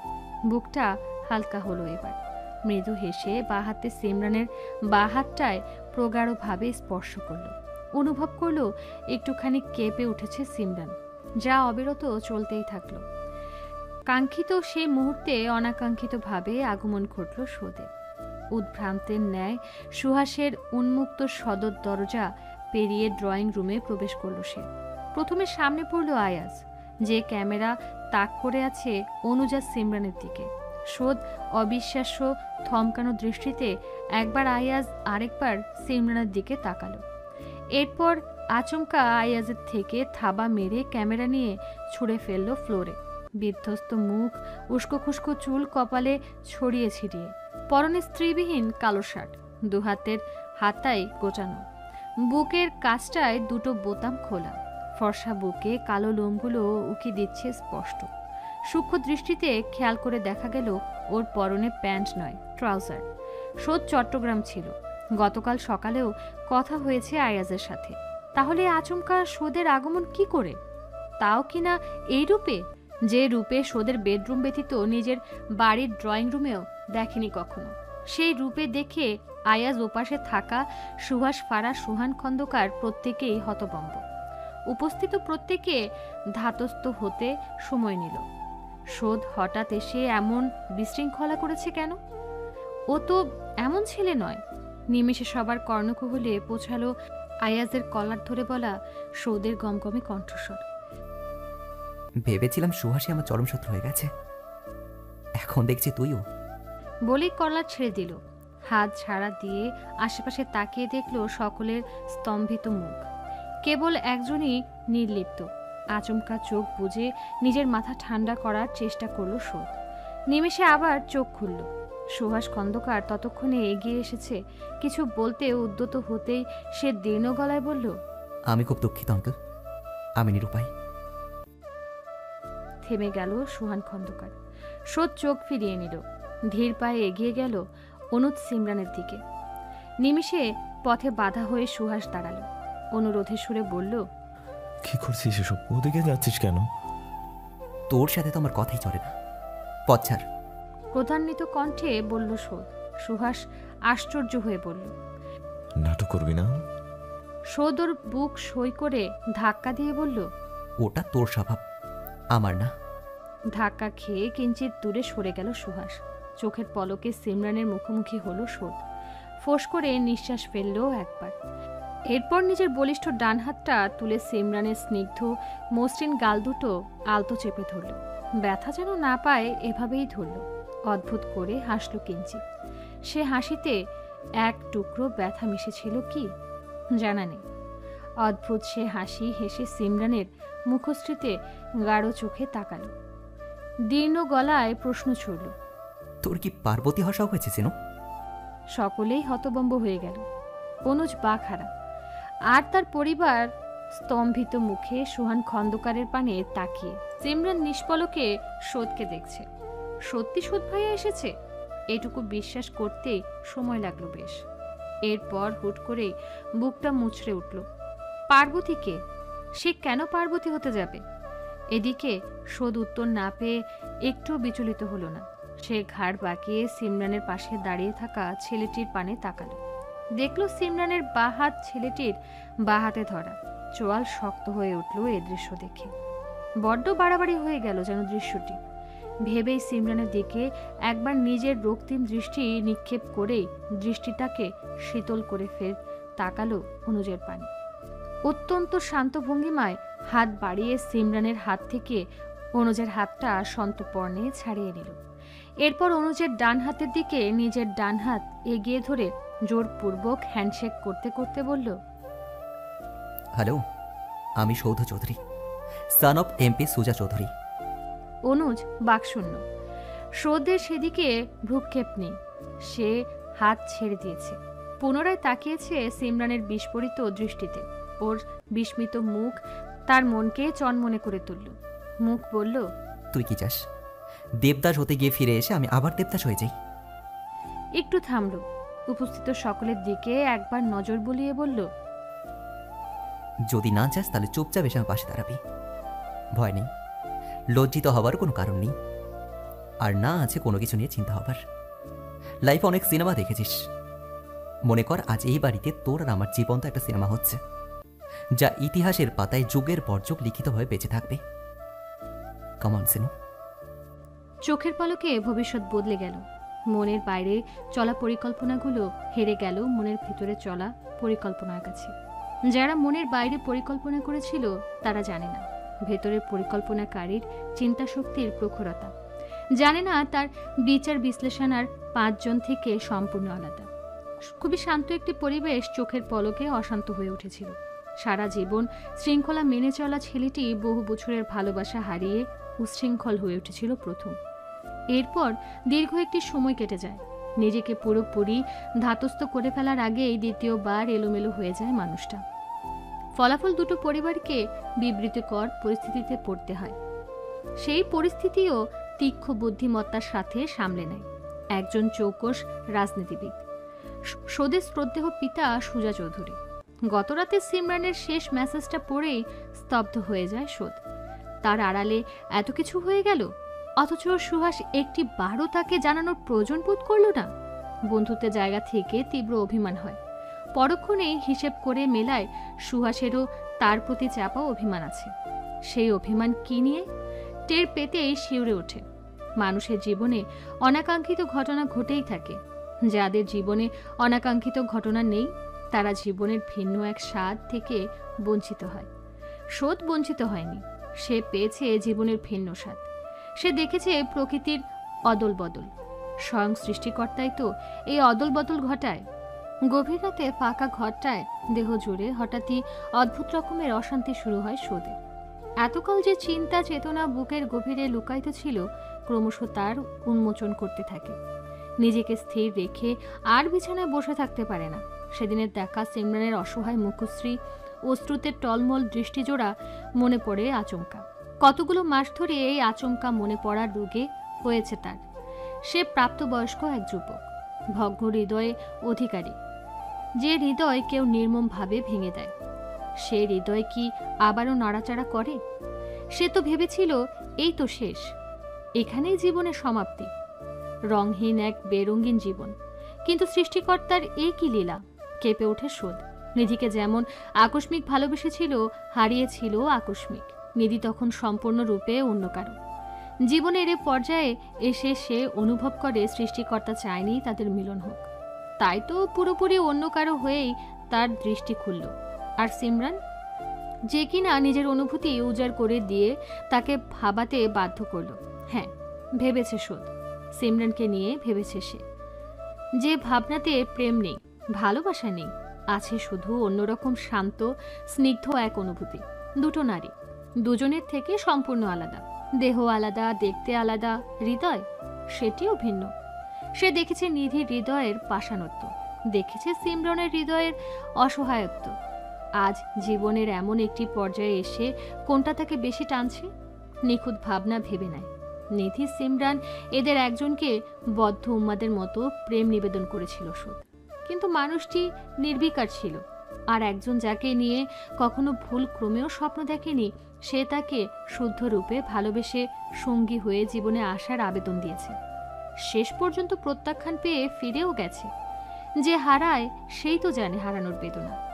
[SPEAKER 1] বুকটা হালকা হলো এবার। মৃদু হেসে বাঁ হাতে সিমরানের বাঁ হাতটায় প্রগাঢ়ভাবে স্পর্শ করল। অনুভব করল একটুখানি কেঁপে উঠেছে সিমরান। যা অবিরত চলতেই থাকল। কাঙ্ক্ষিত সেই মুহূর্তে অনাকাঙ্ক্ষিতভাবে আগমন ঘটল সোদে উদ্ভ্রান্তের ন্যায় সুহাসের উন্মুক্ত সদর দরজা পেরিয়ে ড্রয়িং রুমে প্রবেশ করল সে। প্রথমে সামনে পড়ল আয়াজ। যে ক্যামেরা তাক করে আছে অনুজা সিমরানের দিকে। সোদ অবিশ্বাস্য, থমকানো দৃষ্টিতে একবার আয়াজ আরেকবার সিমরানের দিকে তাকালো। এরপর আচমকা আয়াজের থেকে থাবা মেরে ক্যামেরা নিয়ে ছুঁড়ে ফেলল ফ্লোরে। বিধ্বস্ত মুখ, উস্কো খুস্কো চুল কপালে ছড়িয়ে ছিটিয়ে। পরনে স্ত্রীবিহীন কালো শার্ট দুহাতের হাতায় গোচানো বুকের কাজটায় দুটো বোতাম খোলা। ফর্সা বুকে কালো লোমগুলো উকি দিচ্ছে স্পষ্ট। সূক্ষ্ম দৃষ্টিতে খেয়াল করে দেখা গেল ওর পরনে প্যান্ট নয়, ট্রাউজার। সোদ চট্টগ্রাম ছিল। গতকাল সকালেও কথা হয়েছে আয়াজের সাথে। তাহলে আচমকা সোদের আগমন কি করে? তাও কিনা এই রূপে? যে রূপে সোদের বেডরুম ব্যতীত নিজের বাড়ির ড্রয়িং রুমেও দেখেনি কখনো। সেই রূপে দেখে আয়াজ ওপাশে থাকা সুভাষ ফারা সুহান খন্দকার প্রত্যেকেই হতবম্ব উপস্থিত প্রত্যেকে ধাতস্থ হতে সময় নিল। শোধ হঠাৎ এসে এমন বিশৃঙ্খলা করেছে কেন? ও তো এমন ছেলে নয়। নিমেষে সবার কর্ণকুহলে পৌঁছালো আয়াজের কলার ধরে বলা সৌদের গমগমে কণ্ঠস্বর।
[SPEAKER 2] ভেবেছিলাম সুহাসী আমার চরম শত্রু হয়ে গেছে। এখন দেখছি তুইও।
[SPEAKER 1] বলেই কলার ছেড়ে দিল। হাত ছাড়া দিয়ে আশেপাশে তাকিয়ে দেখল সকলের স্তম্ভিত মুখ। কেবল একজনই নির্লিপ্ত। আচমকা চোখ বুজে নিজের মাথা ঠান্ডা করার চেষ্টা করল শোধ নিমেষে আবার চোখ খুলল। সুভাষ খন্দকার ততক্ষণে এগিয়ে এসেছে। কিছু বলতে উদ্যত হতেই সে দীর্ণ গলায় বলল
[SPEAKER 2] আমি খুব দুঃখিত অঙ্কেল আমি নিরুপায়।
[SPEAKER 1] থেমে গেল সুহান খন্দকার। সোদ চোখ ফিরিয়ে নিল। ধীর পায়ে এগিয়ে গেল অনুজ সিমরানের দিকে। নিমিষে পথে বাধা হয়ে সুহাস দাঁড়াল। অনুরোধে সুরে বলল
[SPEAKER 3] কি করছিস এসব? ওদিকে যাচ্ছিস কেন?
[SPEAKER 2] তোর সাথে তো আমার কথাই চলে না। পথ ছাড়।
[SPEAKER 1] ক্রোধান্বিত কণ্ঠে বলল সোদ সুহাস আশ্চর্য হয়ে বলল
[SPEAKER 3] নাটক করবি না?
[SPEAKER 1] সোদ ওর বুক সই করে ধাক্কা দিয়ে বলল
[SPEAKER 2] ওটা তোর স্বভাব আমার না।
[SPEAKER 1] ধাক্কা খেয়ে কিঞ্চিত দূরে সরে গেল সুহাস। চোখের পলকে সিমরানের মুখোমুখি হলো সোদ। ফোঁস করে নিঃশ্বাস ফেলল একবার। এরপর নিজের বলিষ্ঠ ডান হাতটা তুলে সিমরানের স্নিগ্ধ মসৃণ গাল দুটো আলতো চেপে ধরল। ব্যথা যেন না পায় এভাবেই ধরল। অদ্ভুত করে হাসল কিঞ্চিত সে হাসিতে এক টুকরো ব্যথা মিশেছিল কি? জানা নেই। অদ্ভুত সে হাসি হেসে সিমরানের মুখশ্রীতে গাঢ় চোখে তাকাল। দীর্ণ গলায় প্রশ্ন ছুড়ল
[SPEAKER 2] তোর কি পার্বতী হসাও হয়েছে
[SPEAKER 1] সকলেই হতবম্ব হয়ে গেল। অনুজ বা খাড়া আর তার পরিবার স্তম্ভিত মুখে সুহান খন্দকারের পানে তাকিয়ে সিমরান নিষ্পলকে সোদকে দেখছে। সত্যি সোদ ভাইয়া এসেছে? এটুকু বিশ্বাস করতে সময় লাগল বেশ। এরপর হুট করে বুকটা মুচড়ে উঠল। পার্বতীকে সে কেন পার্বতী হতে যাবে? এদিকে সোদ উত্তর না পেয়ে একটু বিচলিত হলো না। সে ঘাড় বাঁকিয়ে সিমরানের পাশে দাঁড়িয়ে থাকা ছেলেটির পানে তাকালো। দেখল সিমরানের বা হাত ছেলেটির বা হাতে ধরা। চোয়াল শক্ত হয়ে উঠল এ দৃশ্য দেখে। বড্ড বাড়াবাড়ি হয়ে গেল যেন দৃশ্যটি। ভেবেই সিমরানের দিকে একবার নিজের রক্তিম দৃষ্টি নিক্ষেপ করেই দৃষ্টিটাকে শীতল করে ফের তাকালো অনুজের পানি। অত্যন্ত শান্ত ভঙ্গিমায় হাত বাড়িয়ে সিমরানের হাত থেকে অনুজের হাতটা সন্তপর্ণে ছাড়িয়ে নিল। এরপর অনুজের ডান হাতের দিকে নিজের ডান হাত এগিয়ে ধরে জোরপূর্বক হ্যান্ডশেক করতে করতে বলল
[SPEAKER 2] হ্যালো আমি Saudha Chowdhury son of MP Suja Chowdhury.
[SPEAKER 1] অনুজ বাকশূন্য শ্রদ্ধের সেদিকে ভ্রুক্ষেপ নেই সে হাত ছেড়ে দিয়েছে পুনরায় তাকিয়েছে সিমরানের বিস্ফোরিত দৃষ্টিতে ওর বিস্মিত মুখ তার মনকে চনমনে করে তুলল মুখ বলল
[SPEAKER 2] তুই কি চাস? দেবদাস হতে গিয়ে ফিরে এসে আমি আবার দেবদাস হয়ে যাই?
[SPEAKER 1] একটু থামল উপস্থিত সকলের দিকে একবার নজর বুলিয়ে বলল
[SPEAKER 2] যদি না চাস তাহলে চুপচাপ এসে আমার পাশে দাঁড়াবি। ভয় নেই। লজ্জিত হওয়ার কোনো কারণ নেই। আর না আছে কোনো কিছু নিয়ে চিন্তা হবার। লাইফে অনেক সিনেমা দেখেছিস। মনে কর আজ এই বাড়িতে তোর আর আমার জীবন্ত একটা সিনেমা হচ্ছে যা ইতিহাসের পাতায় যুগের পর যুগ লিখিতভাবে বেঁচে থাকবে। কমন সিনু
[SPEAKER 1] চোখের পলকে ভবিষ্যৎ বদলে গেল। মনের বাইরে চলা পরিকল্পনাগুলো হেরে গেল মনের ভিতরে চলা পরিকল্পনার কাছে। যারা মনের বাইরে পরিকল্পনা করেছিল, তারা জানে না। ভেতরের পরিকল্পনাকারীর চিন্তা শক্তির প্রখরতা। জানে না তার বিচার বিশ্লেষণ আর পাঁচজন থেকে সম্পূর্ণ আলাদা। খুবই শান্ত একটি পরিবেশ চোখের পলকে অশান্ত হয়ে উঠেছিল। সারা জীবন শৃঙ্খলা মেনে চলা ছেলেটি বহু বছরের ভালোবাসা হারিয়ে উচ্ছৃঙ্খল হয়ে উঠেছিল প্রথম। এরপর দীর্ঘ একটি সময় কেটে যায়। নিজেকে পুরোপুরি ধাতস্থ করে ফেলার আগেই দ্বিতীয়বার এলোমেলো হয়ে যায় মানুষটা। ফলাফল দুটো পরিবারকে বিবৃতিকর পরিস্থিতিতে পড়তে হয়। সেই পরিস্থিতিও তীক্ষ্ণ বুদ্ধিমত্তার সাথে সামলে নেয়। একজন চৌকস রাজনীতিবিদ। স্বদেশ শ্রদ্ধেহ পিতা সুজা চৌধুরী। গতরাতে সিমরানের শেষ মেসেজটা পড়েই স্তব্ধ হয়ে যায় শোধ তার আড়ালে এত কিছু হয়ে গেল? অথচ সুহাস একটি বারও তাকে জানানোর প্রয়োজন বোধ করল না। বন্ধুত্বের জায়গা থেকে তীব্র অভিমান হয়। পরক্ষণেই হিসেব করে মেলায় সুহাসেরও তার প্রতি চাপা অভিমান আছে। সেই অভিমান কি নিয়ে? টের পেতেই শিউরে ওঠে। মানুষের জীবনে অনাকাঙ্ক্ষিত ঘটনা ঘটেই থাকে। যাদের জীবনে অনাকাঙ্ক্ষিত ঘটনা নেই, তারা জীবনের ভিন্ন এক স্বাদ থেকে বঞ্চিত হয়। শোধ বঞ্চিত হয়নি। সে পেয়েছে জীবনের ভিন্ন স্বাদ। সে দেখেছে প্রকৃতির অদল বদল স্বয়ং সৃষ্টিকর্তাই তো এই অদল বদল ঘটায়। গভীর রাতে ফাঁকা ঘরটায় দেহ জুড়ে হঠাৎই অদ্ভুত রকমের অশান্তি শুরু হয় শোধে। এতকাল যে চিন্তা, চেতনা বুকের গভীরে লুকায়িত ছিল, ক্রমশ তার উন্মোচন করতে থাকে। নিজেকে স্থির রেখে আর বিছানায় বসে থাকতে পারে না। সেদিনের দেখা সিমরানের অসহায় মুখশ্রী, অশ্রুতে টলমল দৃষ্টিজোড়া, মনে পড়ে আচমকা। কতগুলো মাস ধরে এই আচমকা মনে পড়ার রোগে হয়েছে তার। সে প্রাপ্তবয়স্ক এক যুবক, ভগ্ন হৃদয়ে অধিকারী। যে হৃদয় কেউ নির্মমভাবে ভেঙে দেয়, সে হৃদয় কি আবারও নাড়াচাড়া করে? সে তো ভেবেছিল, এই তো শেষ। এখানেই জীবনের সমাপ্তি। রংহীন এক বেরঙ্গিন জীবন। কিন্তু সৃষ্টিকর্তার এই কি লীলা? কেঁপে ওঠে শোধ। নিধিকে যেমন আকস্মিক ভালোবেসেছিল, হারিয়েছিল আকস্মিক। নিধি তখন সম্পূর্ণরূপে অন্য কারও। জীবনের এ পর্যায়ে এসে সে অনুভব করে সৃষ্টিকর্তা চায়নি তাদের মিলন হোক। তাই তো পুরোপুরি অন্য কারও হয়েই তার দৃষ্টি খুলল। আর সিমরান? যে কিনা নিজের অনুভূতি উজাড় করে দিয়ে তাকে ভাবাতে বাধ্য করল। হ্যাঁ ভেবেছে শোধ। সিমরানকে নিয়ে ভেবেছে সে। যে ভাবনাতে প্রেম নেই, ভালোবাসা নেই, আছে শুধু অন্যরকম শান্ত, স্নিগ্ধ এক অনুভূতি। দুটো নারী। দুজনের থেকে সম্পূর্ণ আলাদা। দেহ আলাদা, দেখতে আলাদা, হৃদয় সেটিও ভিন্ন। সে দেখেছে নিধি হৃদয়ের পাষাণত্ব, দেখেছে সিমরনের হৃদয়ের অসহায়ত্ব। আজ জীবনের এমন একটি পর্যায়ে এসে কোনটা তাকে বেশি টানছে? নিখুঁত ভাবনা ভেবে নেয়। নিধি সিমরান এদের একজনকে বদ্ধ উম্মাদের মতো প্রেম নিবেদন করেছিল সুদ। কিন্তু মানুষটি নির্বিকার ছিল। আর একজন যাকে নিয়ে কখনো ভুল ক্রমেও স্বপ্ন দেখেনি সে তাকে শুদ্ধরূপে ভালোবেসে সঙ্গী হয়ে জীবনে আসার আবেদন দিয়েছে। শেষ পর্যন্ত প্রত্যাখ্যান পেয়ে ফিরেও গেছে। যে হারায়, সেই তো জানে হারানোর বেদনা।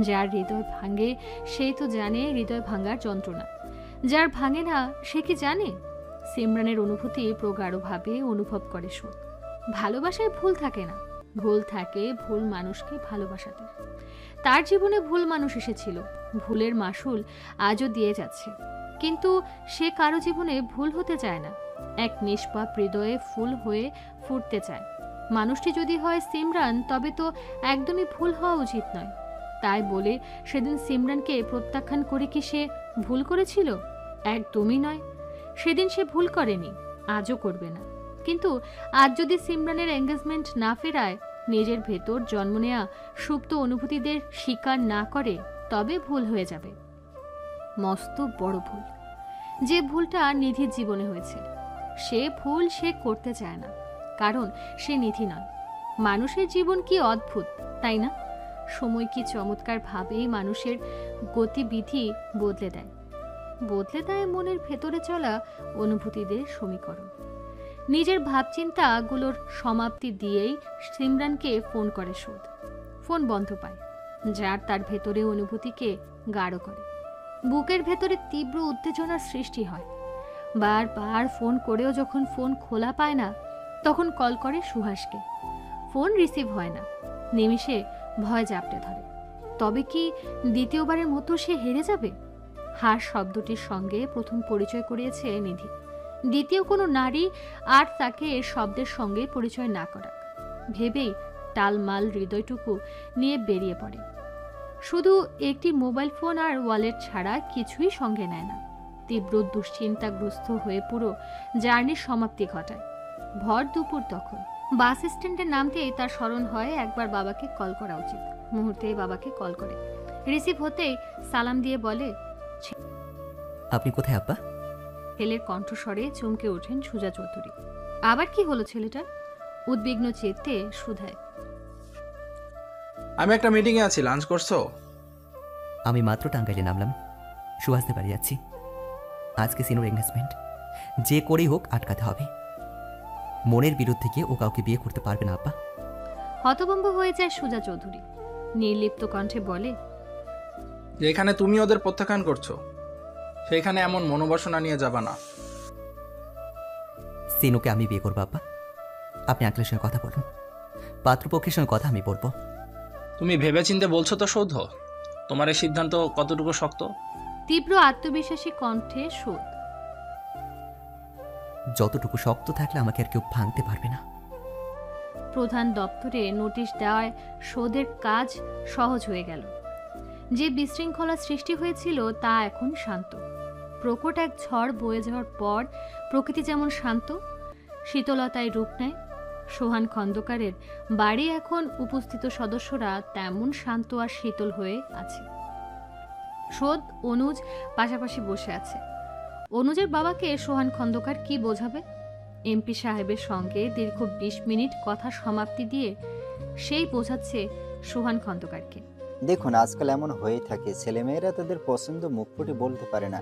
[SPEAKER 1] যার হৃদয় ভাঙে, সেই তো জানে হৃদয় ভাঙার যন্ত্রণা। যার ভাঙে না, সে কি জানে? সিমরানের অনুভূতি প্রগাঢ়ভাবে অনুভব করে সুদ ভালোবাসায় ভুল থাকে না। ভুল থাকে ভুল মানুষকে ভালোবাসাতে। তার জীবনে ভুল মানুষ এসেছিল। ভুলের মাসুল আজও দিয়ে যাচ্ছে। কিন্তু সে কারও জীবনে ভুল হতে চায় না। এক নিষ্পাপ হৃদয়ে ফুল হয়ে ফুটতে চায়। মানুষটি যদি হয় সিমরান, তবে তো একদমই ভুল হওয়া উচিত নয়। তাই বলে সেদিন সিমরানকে প্রত্যাখ্যান করে কি সে ভুল করেছিল? একদমই নয়। সেদিন সে ভুল করেনি, আজও করবে না। কিন্তু আজ যদি সিমরানের এঙ্গেজমেন্ট না ফেরায় নিজের ভেতর জন্ম নেয়া সুপ্ত অনুভূতিদের স্বীকার না করে তবে ভুল হয়ে যাবে। মস্ত বড় ভুল। যে ভুলটা নিধির জীবনে হয়েছে, সে ভুল সে করতে চায় না, কারণ সে নিধি নয়। মানুষের জীবন কি অদ্ভুত, তাই না? সময় কি চমৎকার ভাবেই মানুষের গতিবিধি বদলে দেয়। বদলে দেয় মনের ভেতরে চলা অনুভূতিদের সমীকরণ। নিজের ভাবচিন্তাগুলোর সমাপ্তি দিয়েই সিমরানকে ফোন করে শোধ ফোন বন্ধ পায় যার তার ভেতরে অনুভূতিকে গাঢ় করে। বুকের ভেতরে তীব্র উত্তেজনার সৃষ্টি হয়। বারবার ফোন করেও যখন ফোন খোলা পায় না, তখন কল করে সুহাসকে। ফোন রিসিভ হয় না, নিমিষে ভয় জাপটে ধরে। তবে কি দ্বিতীয়বারের মতো সে হেরে যাবে? হার শব্দটির সঙ্গে প্রথম পরিচয় করিয়েছে নিধি। দ্বিতীয় কোনো নারী আর তাকে এর শব্দের সঙ্গে পরিচয় না করা ভেবেই টালমাল হৃদয়টুকু নিয়ে বেরিয়ে পড়ে। শুধু একটি মোবাইল ফোন আর ওয়ালেট ছাড়া কিছুই সঙ্গে নেয় না। তীব্র দুশ্চিন্তাগ্রস্ত হয়ে পুরো জার্নির সমাপ্তি ঘটায়। ভর দুপুর তখন। বাস স্ট্যান্ডে নামতেই তার স্মরণ হয় একবার বাবাকে কল করা উচিত। মুহূর্তে বাবাকে কল করে। রিসিভ হতেই সালাম দিয়ে বলে
[SPEAKER 2] আপনি কোথায়, আব্বা?
[SPEAKER 1] ছেলের কণ্ঠস্বরে চমকে ওঠেন সুজা চৌধুরী। আবার কি হলো ছেলেটা? উদ্বিগ্ন চিত্তে সুধায়।
[SPEAKER 10] আমি একটা মিটিংয়ে আছি লাঞ্চ করছ?
[SPEAKER 2] আমি মাত্র টাঙ্গাইলে নামলাম। সুহাসদের বাড়ি যাচ্ছি। আজকে সিনোর এঙ্গেজমেন্ট যে করেই হোক আটকাতে হবে। মনের বিরুদ্ধে গিয়ে ও কাউকে বিয়ে করতে পারবে না আব্বা।
[SPEAKER 1] হতভম্ব হয়ে যায় সুজা চৌধুরী। নির্লিপ্ত কণ্ঠে বলে
[SPEAKER 10] যেখানে তুমি ওদের প্রত্যাখ্যান করছ। সেখানে এমন মনোবাসনা নিয়ে যাবা না।
[SPEAKER 2] সিনুকে আমি বিয়ে করব আব্বা। আপনি আঙ্কেলের সঙ্গে কথা বলুন। পাত্রপক্ষের সঙ্গে কথা আমি বলব।
[SPEAKER 10] তুমি ভেবেচিন্তে বলছো তো সৌধ? তোমার এই সিদ্ধান্ত কতটুকু শক্ত?
[SPEAKER 1] তীব্র আত্মবিশ্বাসী কণ্ঠে শোধ
[SPEAKER 2] যতটুকু শক্ত থাকলে আমাকে আর কেউ ভাঙতে পারবে না।
[SPEAKER 1] প্রধান দপ্তরে নোটিশ দেওয়ায় শোধের কাজ সহজ হয়ে গেল। যে বিশৃঙ্খলা সৃষ্টি হয়েছিল তা এখন শান্ত। প্রকট এক ঝড় বয়ে যাওয়ার পর প্রকৃতি যেমন শান্ত, শীতলতায় রূপ নেয়। সোহান খন্দকারের বাড়ি এখন উপস্থিত সদস্যরা তেমন শান্ত আর শীতল হয়ে আছে। শোধ অনুজ পাশাপাশি বসে আছে। অনুজের বাবাকে সোহান খন্দকার কি বোঝাবে? এমপি সাহেবের সঙ্গে দীর্ঘ বিশ মিনিট কথা সমাপ্তি দিয়ে সেই বোঝাচ্ছে সোহান খন্দকারকে।
[SPEAKER 5] দেখুন, আজকাল এমন হয়ে থাকে, ছেলেমেয়েরা তাদের পছন্দ মুখ ফুটে বলতে পারে না।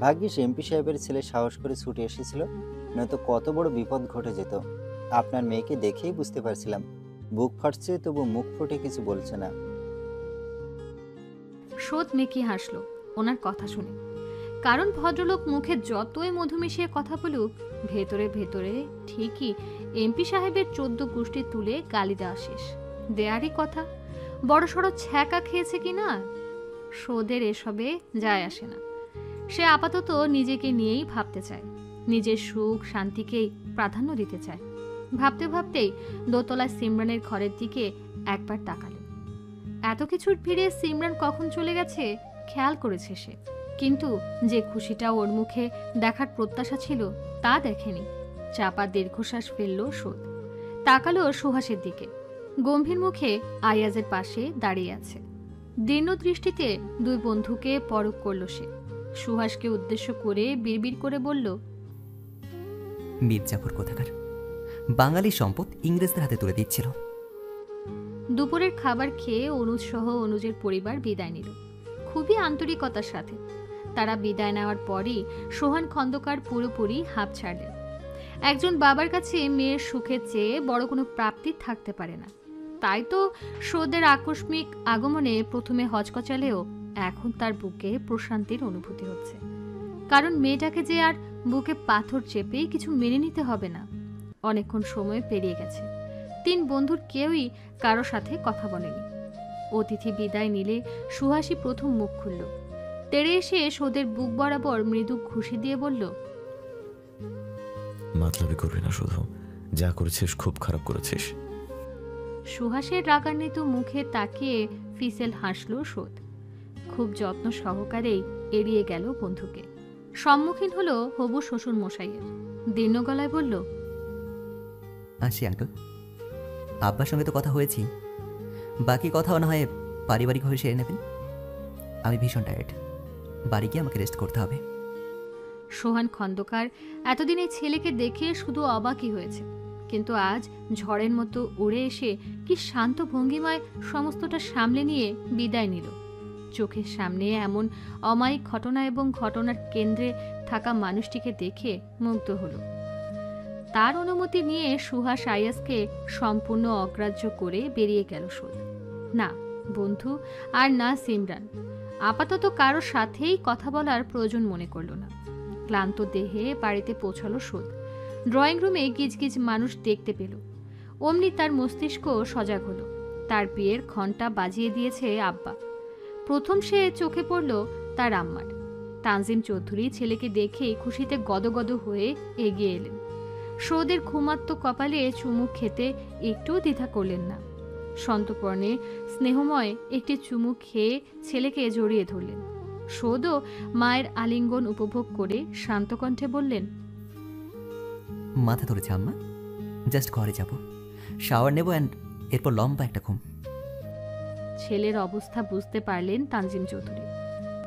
[SPEAKER 5] ভাগ্যিস এমপি সাহেবের ছেলে সাহস করে ছুটে এসেছিল, নয়তো কত বড় বিপদ ঘটে যেত। আপনার মেয়েকে দেখেই বুঝতে পারছিলাম। বুক ফাটছে, তবু মুখ ফুটে কিছু বলছে না।
[SPEAKER 1] শোধ মেকি হাসলো, ওনার কথা শুনে। কারণ ভদ্রলোক মুখে যতই মধু মিশিয়ে কথা বলুক, ভেতরে ভেতরে ঠিকই এমপি সাহেবের চোদ্দ গোষ্ঠী তুলে গালি দেওয়া শেষ। দেয়ারই কথা। বড় সড়ো ছ্যাঁকা খেয়েছে কি না শোধের এসবে যায় আসে না। সে আপাতত নিজেকে নিয়েই ভাবতে চায়। নিজের সুখ, শান্তিকেই প্রাধান্য দিতে চায়। ভাবতে ভাবতেই দোতলা সিমরানের ঘরের দিকে একবার তাকালো। এত কিছুর ভিড়ে সিমরান কখন চলে গেছে খেয়াল করেছে সে। কিন্তু যে খুশিটা ওর মুখে দেখার প্রত্যাশা ছিল তা দেখেনি। চাপা দীর্ঘশ্বাস ফেলল শোধ তাকালো সুহাসের দিকে। গম্ভীর মুখে আয়াজের পাশে দাঁড়িয়ে আছে। দীর্ণ দৃষ্টিতে দুই বন্ধুকে পরক করল সে। সুহাসকে উদ্দেশ্য করে বিড়বিড় করে বলল
[SPEAKER 2] মির্জাফর কোথাকার? বাঙালি সম্পদ ইংরেজদের হাতে তুলে দিচ্ছিল।
[SPEAKER 1] দুপুরের খাবার খেয়ে অনুজ সহ অনুজের পরিবার বিদায় নিল। খুবই আন্তরিকতার সাথে। তারা বিদায় নেওয়ার পরই সোহান খন্দকার পুরোপুরি হাঁপ ছাড়লেন। একজন বাবার কাছে মেয়ের সুখের চেয়ে বড় কোনো প্রাপ্তি থাকতে পারে না। তাই তো সৌদের আকস্মিক আগমনে প্রথমে হচকচালেও এখন তার বুকে প্রশান্তির অনুভূতি হচ্ছে। কারণ মেয়েটাকে যে আর বুকে পাথর চেপে কিছু মেনে নিতে হবে না। অনেকক্ষণ সময় পেরিয়ে গেছে। তিন বন্ধুর কেউই কারও সাথে কথা বলেনি। অতিথি বিদায় নিলে সুহাসী প্রথম মুখ খুলল। তেড়ে এসে সোদের বুক বরাবর মৃদু ঘুষি দিয়ে বলল
[SPEAKER 3] মাতলাবি করবি না শুধু। যা করেছিস খুব খারাপ করেছিস।
[SPEAKER 1] সুহাসের রাগান্বিত মুখে তাকিয়ে ফিসেল হাসল সোদ। খুব যত্ন সহকারেই এড়িয়ে গেল বন্ধুকে। সম্মুখীন হলো হবু শ্বশুর মশাইয়ের দীর্ণ গলায় বলল
[SPEAKER 2] আসি আঙ্কল। আব্বার সঙ্গে তো কথা হয়েছি। বাকি কথাও না হয় পারিবারিকভাবে সেরে নেবেন। আমি ভীষণ টায়ার্ড বাড়ি গিয়ে আমাকে রেস্ট করতে হবে।
[SPEAKER 1] সোহান খন্দকার এতদিন এই ছেলেকে দেখে শুধু অবাকই হয়েছে। কিন্তু আজ ঝড়ের মতো উড়ে এসে কি শান্ত ভঙ্গিমায় সমস্তটা সামলে নিয়ে বিদায় নিল। চোখের সামনে এমন অমায়িক ঘটনা এবং ঘটনার কেন্দ্রে থাকা মানুষটিকে দেখে মুগ্ধ হলো। তার অনুমতি নিয়ে সুহাস আয়াসকে সম্পূর্ণ অগ্রাহ্য করে বেরিয়ে গেল সোদ না, বন্ধু, আর না, সিমরান। আপাতত কারোর সাথেই কথা বলার প্রয়োজন মনে করল না। ক্লান্ত দেহে বাড়িতে পৌঁছালো সোদ ড্রয়িং রুমে গিজগিজ মানুষ দেখতে পেল। অমনি তার মস্তিষ্ক সজাগ হলো। তার বিয়ের ঘণ্টা বাজিয়ে দিয়েছে আব্বা। প্রথম সে চোখে পড়ল তার আম্মার। তানজিম চৌধুরী ছেলেকে দেখে খুশিতে গদগদ হয়ে এগিয়ে এলেন। সৌদের ঘুমাত্ম কপালে চুমুক খেতে একটুও দ্বিধা করলেন না। সন্তপর্ণে স্নেহময় একটি চুমুক খেয়ে ছেলেকে জড়িয়ে ধরলেন। সৌদও মায়ের আলিঙ্গন উপভোগ করে শান্ত কণ্ঠে বললেন,
[SPEAKER 2] মাথা ধরেছে আম্মা। জাস্ট ঘরে যাব। শাওয়ার নেব অ্যান্ড এরপর লম্বা একটা ঘুম।
[SPEAKER 1] ছেলের অবস্থা বুঝতে পারলেন তানজিম চৌধুরী।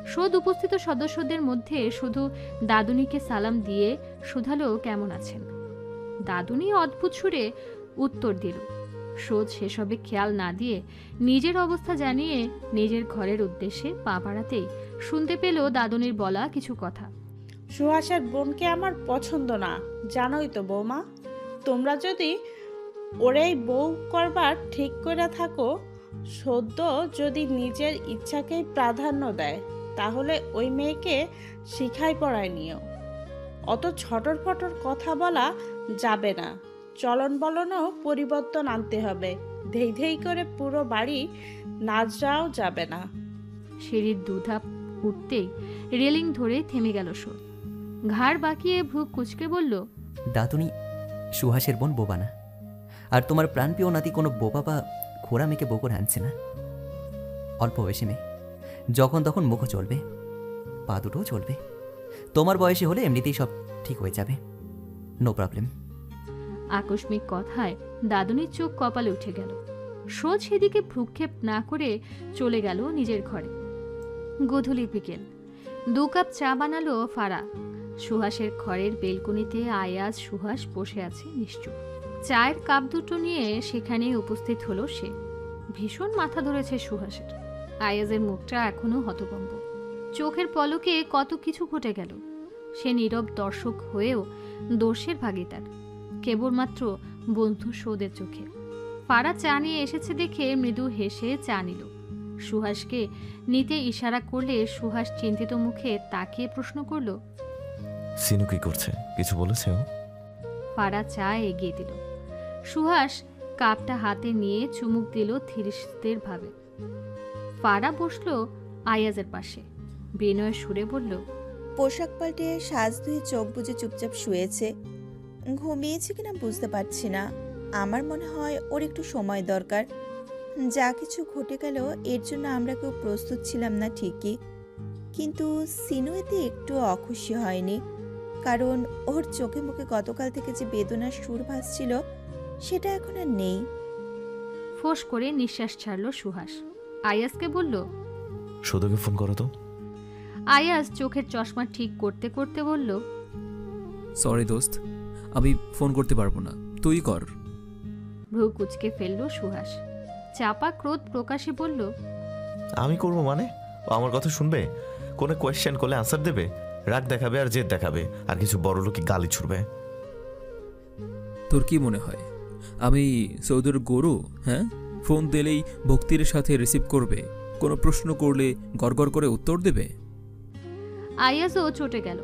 [SPEAKER 1] সদ উপস্থিত সদস্যদের মধ্যে শুধু দাদুনিকে সালাম দিয়ে শুধালো কেমন আছেন? দাদুনি অদ্ভুত সুরে উত্তর দিল সোদ সেসবে খেয়াল না দিয়ে নিজের অবস্থা জানিয়ে নিজের ঘরের উদ্দেশ্যে পা বাড়াতেই শুনতে পেল দাদুনির বলা কিছু কথা।
[SPEAKER 11] সুহাসের বোনকে আমার পছন্দ না, জানোই তো বৌমা। তোমরা যদি ওরেই বউ করবার ঠিক করে থাকো সদ্য যদি নিজের ইচ্ছাকেই প্রাধান্য দেয় তাহলে ওই মেয়েকে শিখাই পড়ায় নিও। অত ছটর ফটর কথা বলা যাবে না। চলন বলনও পরিবর্তন আনতে হবে। ধেই ধেই করে পুরো বাড়ি নাচ যাওয়াও যাবে না।
[SPEAKER 1] সিঁড়ির দুধাপ উঠতেই রেলিং ধরে থেমে গেল সো ঘাড় বাঁকিয়ে ভ্রু কুচকে বলল
[SPEAKER 2] দাদুনি সুহাসের বোন বোবা না। আর তোমার প্রাণপ্রিয় নাতি কোনো বোবা বা খোড়া মেয়েকে বউ করে আনছে না? অল্প বয়সী মেয়ে। যখন তখন মুখও চলবে, পা দুটোও চলবে। তোমার বয়সে হলে এমনিতেই সব ঠিক হয়ে যাবে। নো প্রবলেম
[SPEAKER 1] আকস্মিক কথায় দাদুনির চোখ কপালে উঠে গেল। সোজ সেদিকে ভ্রুক্ষেপ না করে চলে গেল নিজের ঘরে। গোধূলি বিকেল। দু কাপ চা বানালো ফারা। সুহাসের ঘরের বেলকুনিতে আয়াজ সুহাস বসে আছে নিশ্চুপ। চায়ের কাপ দুটো নিয়ে সেখানে উপস্থিত হলো সে। ভীষণ মাথা ধরেছে সুহাসের। আয়াজের মুখটা এখনও হতভম্ব। চোখের পলকে কত কিছু ঘটে গেল। সে নীরব দর্শক হয়েও দোষের ভাগিদার কেবলমাত্র বন্ধু সৌদের চোখে। ফারা চা নিয়ে এসেছে দেখে মৃদু হেসে চা নিল। সুহাসকে নিতে ইশারা করলে সুহাস চিন্তিত মুখে তাকিয়ে প্রশ্ন করল
[SPEAKER 3] সিনু কি করছে? কিছু বলেছে ও?
[SPEAKER 1] ফারা চা এগিয়ে দিল। সুহাস কাপটা হাতে নিয়ে চুমুক দিল ধীরস্থির ভাবে। ফারা বসল আয়াজের পাশে। বিনয় সুরে বলল,
[SPEAKER 4] পোশাক পাল্টে সাজ ধুয়ে চোখ বুজে চুপচাপ শুয়েছে। ঘুমিয়েছে কিনা বুঝতে পারছি না। আমার মনে হয় ওর একটু সময় দরকার। যা কিছু ঘটে গেল, এর জন্য আমরা কেউ প্রস্তুত ছিলাম না ঠিকই। কিন্তু সিনু এতে একটু অখুশি হয়নি। কারণ ওর চোখে মুখে গতকাল থেকে যে বেদনার সুর ভাসছিল সেটা এখন আর নেই।
[SPEAKER 1] ফোঁস করে নিঃশ্বাস ছাড়ল সুহাস। আয়াসকে বলল
[SPEAKER 3] সৌদকে ফোন করো তো।
[SPEAKER 1] আয়াস চোখের চশমা ঠিক করতে করতে বলল
[SPEAKER 9] সরি দোস্ত আমি ফোন করতে পারব না তুই কর।
[SPEAKER 1] ভ্রু কুচকে ফেলল সুহাস। চাপা ক্রোধ প্রকাশে বলল
[SPEAKER 3] আমি করব মানে? ও আমার কথা শুনবে? কোনো কোয়েশ্চেন করলে আনসার দেবে? রাগ দেখাবে আর জেদ দেখাবে? আর কিছু বড় লোকই গালি ছুড়বে?
[SPEAKER 9] তোর কি মনে হয়? আমি সৌদের গরু হ্যাঁ? ফোন দিলেই ভক্তির সাথে রিসিভ করবে। কোনো প্রশ্ন করলে গড়গড় করে উত্তর দেবে।
[SPEAKER 1] আয়াজও চটে গেল।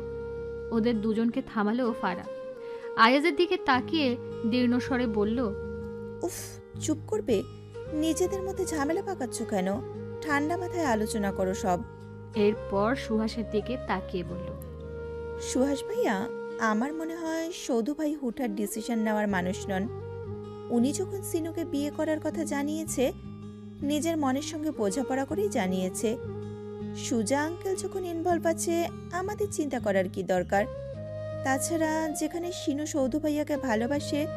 [SPEAKER 1] ওদের দুজনকে থামালো ফারা। আয়াজের দিকে তাকিয়ে দীর্ণস্বরে বলল
[SPEAKER 4] উফ চুপ করবে? নিজেদের মধ্যে ঝামেলা পাকাচ্ছ কেন? ঠান্ডা মাথায় আলোচনা করো সব।
[SPEAKER 1] এরপর সুহাসের দিকে তাকিয়ে বলল
[SPEAKER 4] সুহাস ভাইয়া আমার মনে হয় সৌধু ভাই হুঠার ডিসিশন নেওয়ার মানুষ নন। উনি যখন সিনুকে বিয়ে করার কথা জানিয়েছে, নিজের মনের সঙ্গে বোঝাপড়া করেই জানিয়েছে, সুজা আঙ্কেল যখন ইনভলভ আছে, আমাদের চিন্তা করার কি দরকার? তাছাড়া যেখানে সিনু সৌধু ভাইয়াকে ভালোবাসে,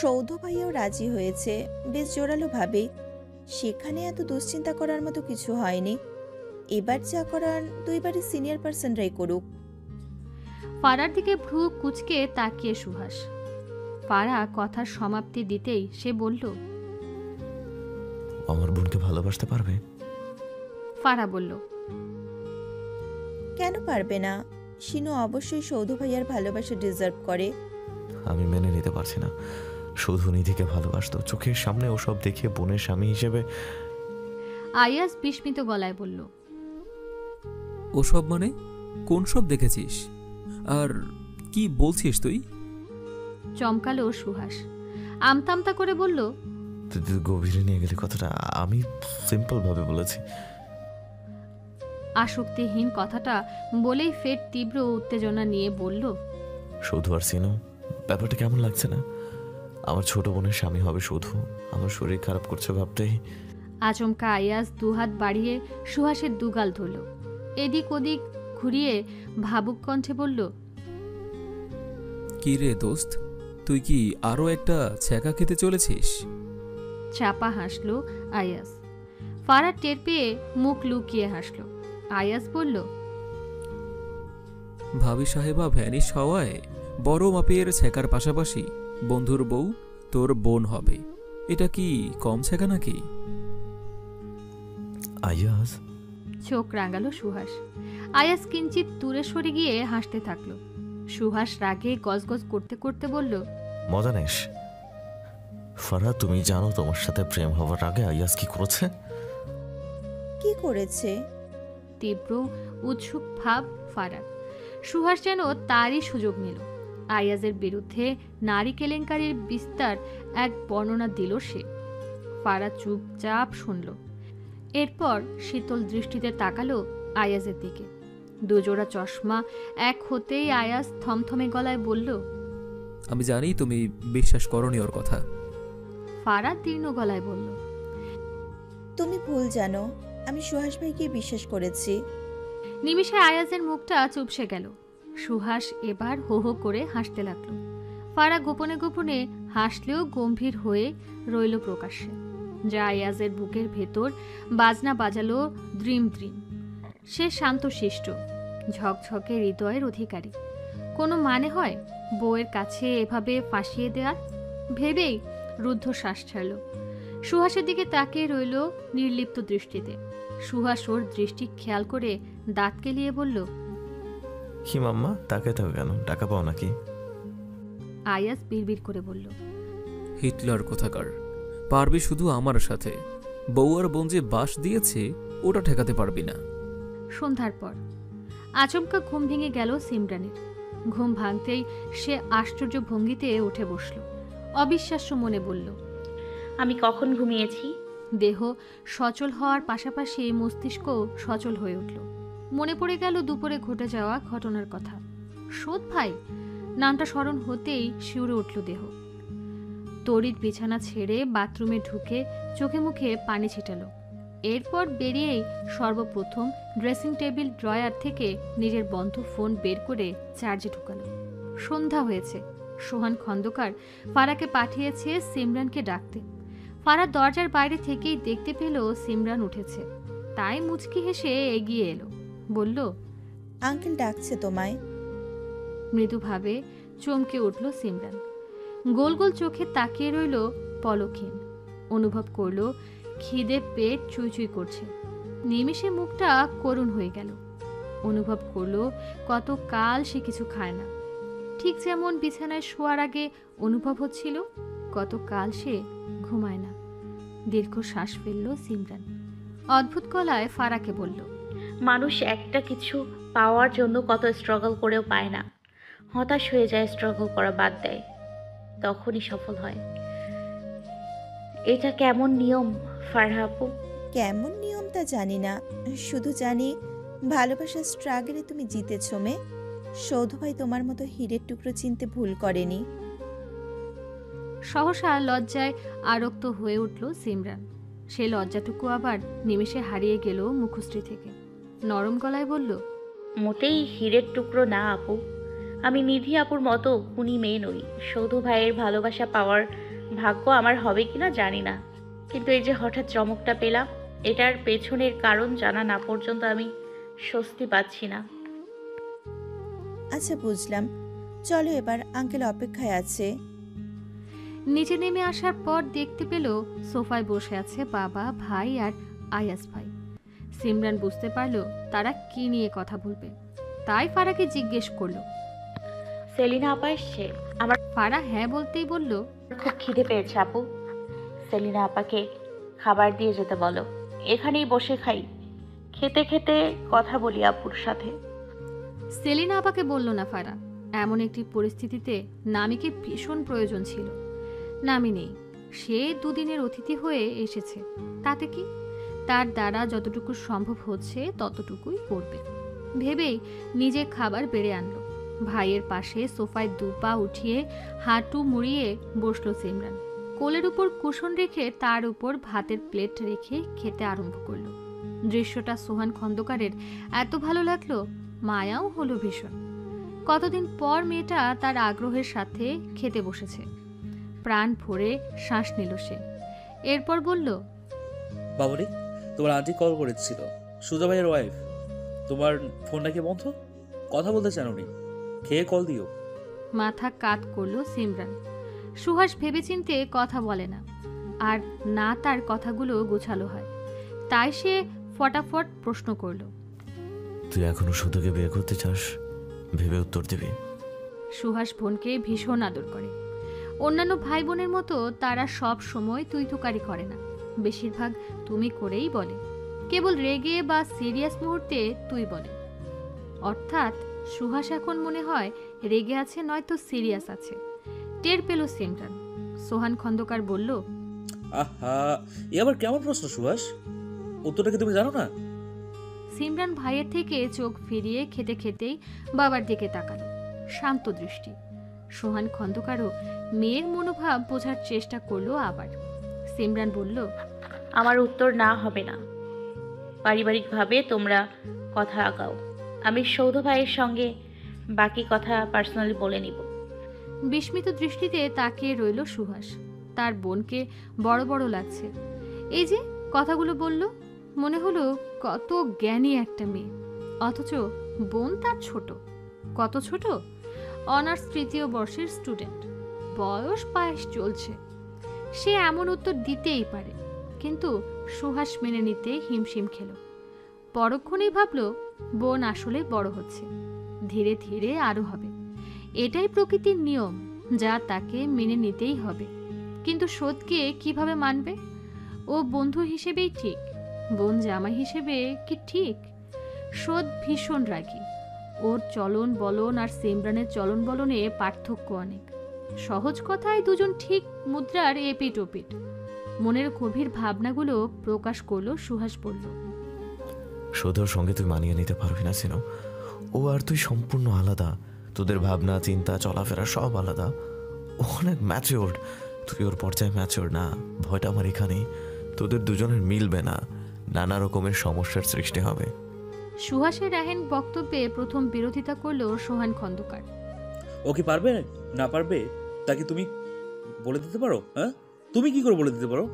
[SPEAKER 4] সৌধু ভাইয়াও রাজি হয়েছে, বেশ জোরালো ভাবে সেখানে এত দুশ্চিন্তা করার মতো কিছু হয়নি। এবার যা করার, দুইবারই সিনিয়র পার্সনরাই করুক।
[SPEAKER 1] ফারার দিকে ভ্রু কুচকে তাকিয়ে সুহাস। ফারা কথার সমাপ্তি দিতেই সে বলল
[SPEAKER 3] আমার বোনকে ভালোবাসতে পারবে?
[SPEAKER 1] ফারা বলল
[SPEAKER 4] কেন পারবে না? শিনু অবশ্যই সৌধু ভাইয়ার ভালোবাসা ডিজার্ভ করে।
[SPEAKER 3] আমি মেনে নিতে পারছি না। শুধু নিধিকে ভালোবাসতো। চোখের সামনে ওসব দেখে বোনের স্বামী হিসেবে
[SPEAKER 1] আয়াস বিস্মিত গলায় বলল
[SPEAKER 9] ওসব মানে? কোন সব দেখেছিস? আর কি বলছিস তুই?
[SPEAKER 1] চমকালো সুহাস। আমতামতা করে বলল
[SPEAKER 3] গভীরে নিয়ে গেলে কথাটা আমি সিম্পল ভাবে বলেছি।
[SPEAKER 1] আসক্তিহীন কথাটা বলেই ফের তীব্র উত্তেজনা নিয়ে বলল
[SPEAKER 3] শুধু আর সিনো ব্যাপারটা কেমন লাগছে না? আমার ছোট বোনের স্বামী হবে শুধু আমার শরীর খারাপ করছে ভাবতেই।
[SPEAKER 1] আচমকা আয়াস দুহাত বাড়িয়ে সুহাসের দুগাল ধরল। এদিক ওদিক ঘুরিয়ে ভাবুক কণ্ঠে বলল
[SPEAKER 9] কি রে দোস্ত? তুই কি আরও একটা ছ্যাঁকা খেতে চলেছিস?
[SPEAKER 1] চাপা হাসলো আয়াস। ফারা টের পেয়ে মুখ লুকিয়ে হাসলো। আয়াস বলল
[SPEAKER 9] ভাবি সাহেবা ভ্যানিশ হওয়ায় বড় মাপের ছ্যাঁকার পাশাপাশি বন্ধুর বউ তোর বোন হবে। এটা কি কম ছ্যাঁকা নাকি?
[SPEAKER 3] আয়াস?
[SPEAKER 1] চোখ রাঙালো সুহাস। আয়াস কিঞ্চিত দূরে সরে গিয়ে হাসতে থাকল। সুহাস রাগে গজগজ করতে করতে বলল
[SPEAKER 3] মজা নেস। ফারা তুমি জানো তোমার সাথে প্রেম হওয়ার আগে আয়াস কি করেছে?
[SPEAKER 4] কি করেছে?
[SPEAKER 1] তীব্র উৎসুক ভাব ফারার সুহাস যেন তারই সুযোগ নিল। আয়াজের বিরুদ্ধে নারী কেলেঙ্কারির বিস্তার এক বর্ণনা দিল সে। ফারা চুপচাপ শুনল। এরপর শীতল দৃষ্টিতে তাকালো আয়াজের দিকে। দুজোড়া চশমা এক হতেই আয়াজ থমথমে গলায় বলল
[SPEAKER 9] আমি জানি তুমি বিশ্বাস করনি ওর কথা।
[SPEAKER 1] ফারা তীর্ণ গলায় বলল
[SPEAKER 4] তুমি ভুল জানো আমি সুহাস ভাইকে বিশ্বাস করেছি।
[SPEAKER 1] নিমিষে আয়াজের মুখটা চুপসে গেল। সুহাস এবার হো হো করে হাসতে লাগল। ফারা গোপনে গোপনে হাসলেও গম্ভীর হয়ে রইল প্রকাশ্যে যা আয়াজের বুকের ভেতর বাজনা বাজালো দ্রিম দ্রিম। সে শান্তশিষ্ট ঝকঝকে হৃদয়ের অধিকারী। কোনো মানে হয়? বউয়ের কাছে এভাবে ফাঁসিয়ে দেওয়ার ভেবেই রুদ্ধ শ্বাস ছাড়ল। সুহাসের দিকে তাকিয়ে রইল নির্লিপ্ত দৃষ্টিতে। সুহাস ওর দৃষ্টি খেয়াল করে দাঁত কেলিয়ে বলল
[SPEAKER 3] কি মাম্মা তাকে থাকো কেন? টাকা পাও নাকি?
[SPEAKER 1] আয়াস বিড়বিড় করে বলল
[SPEAKER 9] হিটলার কোথাকার? পারবি শুধু আমার সাথে। বউ আর বোন যে বাস দিয়েছে ওটা ঠেকাতে পারবি না।
[SPEAKER 1] সন্ধ্যার পর আচমকা ঘুম ভেঙে গেল সিমরানের। ঘুম ভাঙতেই সে আশ্চর্য ভঙ্গিতে উঠে বসল। অবিশ্বাস্য মনে বলল
[SPEAKER 7] আমি কখন ঘুমিয়েছি?
[SPEAKER 1] দেহ সচল হওয়ার পাশাপাশি মস্তিষ্ক সচল হয়ে উঠল। মনে পড়ে গেল দুপুরে ঘটে যাওয়া ঘটনার কথা। সোদ ভাই? নামটা স্মরণ হতেই শিউরে উঠল দেহ। তড়িৎ বিছানা ছেড়ে বাথরুমে ঢুকে চোখে মুখে পানি ছিটালো। এরপর বেরিয়েই সর্বপ্রথম ড্রেসিং টেবিল ড্রয়ার থেকে নিজের বন্ধ ফোন বের করে চার্জে ঢুকালো। সন্ধ্যা হয়েছে। সোহান খন্দকার ফারাকে পাঠিয়েছে সিমরানকে ডাকতে। ফারা দরজার বাইরে থেকেই দেখতে পেল সিমরান উঠেছে। তাই মুচকি হেসে এগিয়ে এলো। বলল
[SPEAKER 4] আঙ্কেল ডাকছে তোমায়?
[SPEAKER 1] মৃদুভাবে চমকে উঠল সিমরান। গোল গোল চোখে তাকিয়ে রইল পলকহীন। অনুভব করল খিদে পেট চুই চুই করছে। নিমিষে মুখটা করুণ হয়ে গেল। অনুভব করল কত কাল সে কিছু খায় না। ঠিক যেমন বিছানায় শোয়ার আগে অনুভব হচ্ছিল কত কাল সে ঘুমায় না। দীর্ঘ শ্বাস ফেলল সিমরান। অদ্ভুত গলায় ফারাকে বলল,
[SPEAKER 7] মানুষ একটা কিছু পাওয়ার জন্য কত স্ট্রাগল করেও পায় না। হতাশ হয়ে যায় স্ট্রাগল করা বাদ দেয়। তখনই সফল হয়। এটা কেমন নিয়ম? ফারহা আপু?
[SPEAKER 4] কেমন নিয়ম তা জানি না। শুধু জানি ভালোবাসার স্ট্রাগলে তুমি জিতেছো মে। সৌধ ভাই তোমার মতো হীরের টুকরো চিনতে ভুল করেনি।
[SPEAKER 1] সহসা লজ্জায় আরক্ত হয়ে উঠল সিমরান। সে লজ্জাটুকু আবার নিমেষে হারিয়ে গেল মুখশ্রী থেকে। নরম গলায় বলল
[SPEAKER 7] মোটেই হীরের টুকরো না আপু। আমি নিধি আপুর মতো কুনি মেয়ে নই। সৌধু ভাইয়ের ভালোবাসা পাওয়ার ভাগ্য আমার হবে কিনা জানি না। কিন্তু এই যে হঠাৎ চমকটা পেলাম এটার পেছনের কারণ জানা না পর্যন্ত আমি স্বস্তি পাচ্ছি না।
[SPEAKER 4] আচ্ছা বুঝলাম। চলো এবার আঙ্কেল অপেক্ষায় আছে।
[SPEAKER 1] নিচে নেমে আসার পর দেখতে পেল সোফায় বসে আছে বাবা ভাই আর আয়াস ভাই। সিমরান বুঝতে পারল তারা কি নিয়ে কথা বলবে। তাই ফারাকে জিজ্ঞেস করল
[SPEAKER 7] সেলিনা আপা এসছে? আমার
[SPEAKER 1] ফারা হ্যাঁ বলতেই বলল
[SPEAKER 7] খুব খিদে পেয়েছে আপু। সেলিনা আপাকে খাবার দিয়ে যেতে বলো। এখানেই বসে খাই। খেতে খেতে কথা বলি আপুর সাথে।
[SPEAKER 1] সেলিনা আপাকে বলল না ফারা। এমন একটি পরিস্থিতিতে নামিকে ভীষণ প্রয়োজন ছিল। নামি নেই। সে দুদিনের অতিথি হয়ে এসেছে। তাতে কি? তার দ্বারা যতটুকু সম্ভব হচ্ছে ততটুকুই করবে। ভেবেই নিজে খাবার বেড়ে আনলো। ভাইয়ের পাশে সোফায় দু পা উঠিয়ে হাঁটু মুড়িয়ে বসল সিমরান। কোলের উপর কুশন রেখে তার উপর ভাতের প্লেট রেখে খেতে আরম্ভ করল। দৃশ্যটা সোহান খন্দকারের। এত ভালো লাগল মায়াও হলো ভীষণ। কতদিন পর মেয়েটা তার আগ্রহের সাথে খেতে বসেছে। প্রাণ ভরে শ্বাস নিল সে। এরপর বলল
[SPEAKER 6] বাবরি তোমার আন্টি কল করেছিল সুজা ভাইয়ের ওয়াইফ তোমার ফোন নাকি বন্ধ? কথা বলতে চানোনি। খেয়ে কল দিও।
[SPEAKER 1] মাথা কাত করল সিমরান। সুহাস ভেবেচিন্তে কথা বলে না। আর না তার কথাগুলো গোছালো হয়। তাই সে ফটাফট প্রশ্ন করল।
[SPEAKER 3] তুই এখনও শুধুকে বিয়ে করতে চাস? ভেবে উত্তর দিবি।
[SPEAKER 1] সুহাস বোনকে ভীষণ আদর করে। অন্যান্য ভাই বোনের মতো তারা সব সময় তুই তুকারি করে না। বেশিরভাগ তুমি করেই বলে। কেবল রেগে বা সিরিয়াস মুহূর্তে তুই বলে। অর্থাৎ সুহাস এখন মনে হয় রেগে আছে নয়তো সিরিয়াস আছে। টের পেল সিমরান সোহান খন্দকার বলল
[SPEAKER 6] আহা এ আবার কেমন প্রশ্ন সুভাষ? উত্তরটা কি তুমি জানো না?
[SPEAKER 1] সিমরান ভাইয়ের থেকে চোখ ফিরিয়ে খেতে খেতেই বাবার দিকে তাকালো শান্ত দৃষ্টি। সোহান খন্দকারও মেয়ের মনোভাব বোঝার চেষ্টা করল আবার। সিমরান বলল
[SPEAKER 7] আমার উত্তর না হবে না। পারিবারিকভাবে তোমরা কথা আগাও। আমি সৌধ ভাইয়ের সঙ্গে বাকি কথা পার্সোনালি বলে নিব।
[SPEAKER 1] বিস্মিত দৃষ্টিতে তাকিয়ে রইল সুহাস। তার বোনকে বড় বড় লাগছে। এই যে কথাগুলো বলল, মনে হলো কত জ্ঞানী একটা মেয়ে। অথচ বোন তার ছোট। কত ছোট? অনার্স তৃতীয় বর্ষের স্টুডেন্ট। বয়স পায়েস চলছে। সে এমন উত্তর দিতেই পারে। কিন্তু সুহাস মেনে নিতে হিমশিম খেল। পরক্ষণেই ভাবল, বোন আসলে বড় হচ্ছে। ধীরে ধীরে আরও হবে। এটাই প্রকৃতির নিয়ম, যা তাকে মেনে নিতেই হবে। কিন্তু শোধকে কীভাবে মানবে? ও বন্ধু হিসেবেই ঠিক, বোন জামা হিসেবে কি ঠিক? শোধ ভীষণ রাগী। ওর চলন বলন আর সিমরানের চলন বলনে পার্থক্য অনেক। সহজ কথায় দুজন ঠিক মুদ্রার এপিট ওপিট মনের গভীর ভাবনাগুলো প্রকাশ করল, সুহাস বলল
[SPEAKER 3] শুধুর সঙ্গে তুই মানিয়ে নিতে পারবি না, সিনো। ও আর তুই সম্পূর্ণ আলাদা। তোদের ভাবনা চিন্তা চলাফেরা সব আলাদা। ও অনেক ম্যাচিওর্ড তুই ওর পর্যায়ে ম্যাচিওর না। ভয়টা আমার এখানেই। তোদের দুজনের মিলবে না। নানা রকমের সমস্যার সৃষ্টি হবে।
[SPEAKER 1] সুহাসের রাহেন বক্তব্যে প্রথম বিরোধিতা করল সোহান খন্দকার।
[SPEAKER 6] ও কি পারবে? না পারবে? তাকে তুমি বলে দিতে পারো? হ্যাঁ? তুমি কি করে বলে দিতে পারো?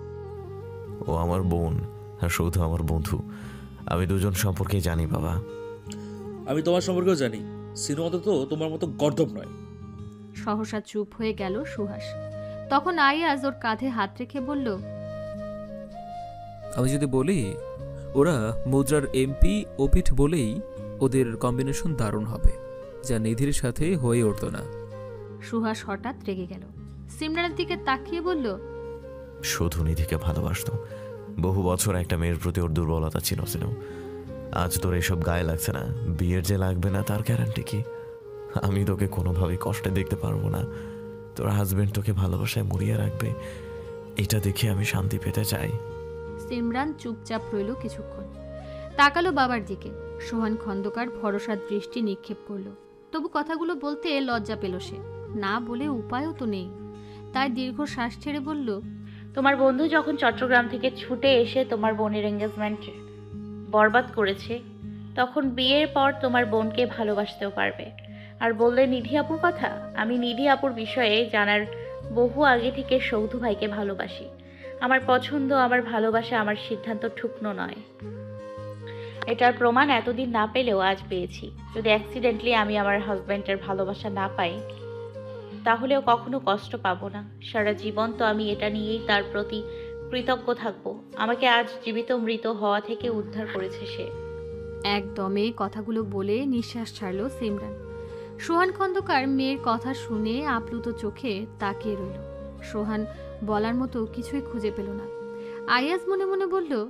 [SPEAKER 3] ও আমার বোন আর সৌধু আমার বন্ধু। আমি দুজন সম্পর্কে জানি বাবা।
[SPEAKER 6] আমি তোমার সম্পর্কেও জানি। সিনো অন্তত তোমার মতো গর্দব নয়।
[SPEAKER 1] সহসা চুপ হয়ে গেল সুহাস। তখন আয়াজ ওর কাঁধে হাত রেখে বলল
[SPEAKER 9] আমি যদি বলি ওরা মুদ্রার এমপি ওপিঠ বলেই ওদের কম্বিনেশন দারুণ হবে যা নিধির সাথে হয়ে উঠত না।
[SPEAKER 1] সুহাস হঠাৎ রেগে গেল। সিমরানের দিকে তাকিয়ে বলল
[SPEAKER 3] শুধু নিধিকে ভালোবাসতো। বহু বছর একটা মেয়ের প্রতি ওর দুর্বলতা ছিল ছিল আজ তোর এসব গায়ে লাগছে না। বিয়ের যে লাগবে না তার গ্যারান্টি কি? আমি তোকে কোনোভাবেই কষ্টে দেখতে পারব না। তোর হাজবেন্ড তোকে ভালোবাসায় মুড়িয়ে রাখবে। এটা দেখে আমি শান্তি পেতে চাই।
[SPEAKER 1] সিমরান চুপচাপ রইল কিছুক্ষণ। তাকালো বাবার দিকে। সোহান খন্দকার ভরসার দৃষ্টি নিক্ষেপ করল। তবু কথাগুলো বলতে লজ্জা পেল সে। না বলে উপায়ও তো নেই। তাই দীর্ঘ শ্বাস ছেড়ে বলল
[SPEAKER 7] তোমার বন্ধু যখন চট্টগ্রাম থেকে ছুটে এসে তোমার বোনের এঙ্গেজমেন্ট বরবাদ করেছে, তখন বিয়ের পর তোমার বোনকে ভালোবাসতেও পারবে। আর বললে, নিধি আপুর কথা? আমি নিধি আপুর বিষয়ে জানার বহু আগে থেকে সৌধু ভাইকে ভালোবাসি। আমার পছন্দ, আমার ভালোবাসা, আমার সিদ্ধান্ত ঠুকনো নয়। এটার প্রমাণ এতদিন না পেলেও আজ পেয়েছি। যদি অ্যাক্সিডেন্টলি আমি আমার হাজব্যান্ডের ভালোবাসা না পাই, তাহলেও কখনো কষ্ট পাবো না। সারা জীবন তো আমি এটা নিয়েই তার প্রতি কৃতজ্ঞ থাকব। আমাকে আজ জীবিত মৃত হওয়া থেকে উদ্ধার করেছে সে।
[SPEAKER 1] একদমে কথাগুলো বলে নিঃশ্বাস ছাড়ল সিমরান। সোহান খন্দকার মেয়ের কথা শুনে আপ্লুত চোখে তাকিয়ে রইল। সোহান বলার মতো কিছুই খুঁজে পেল না। আয়াজ মনে মনে বলল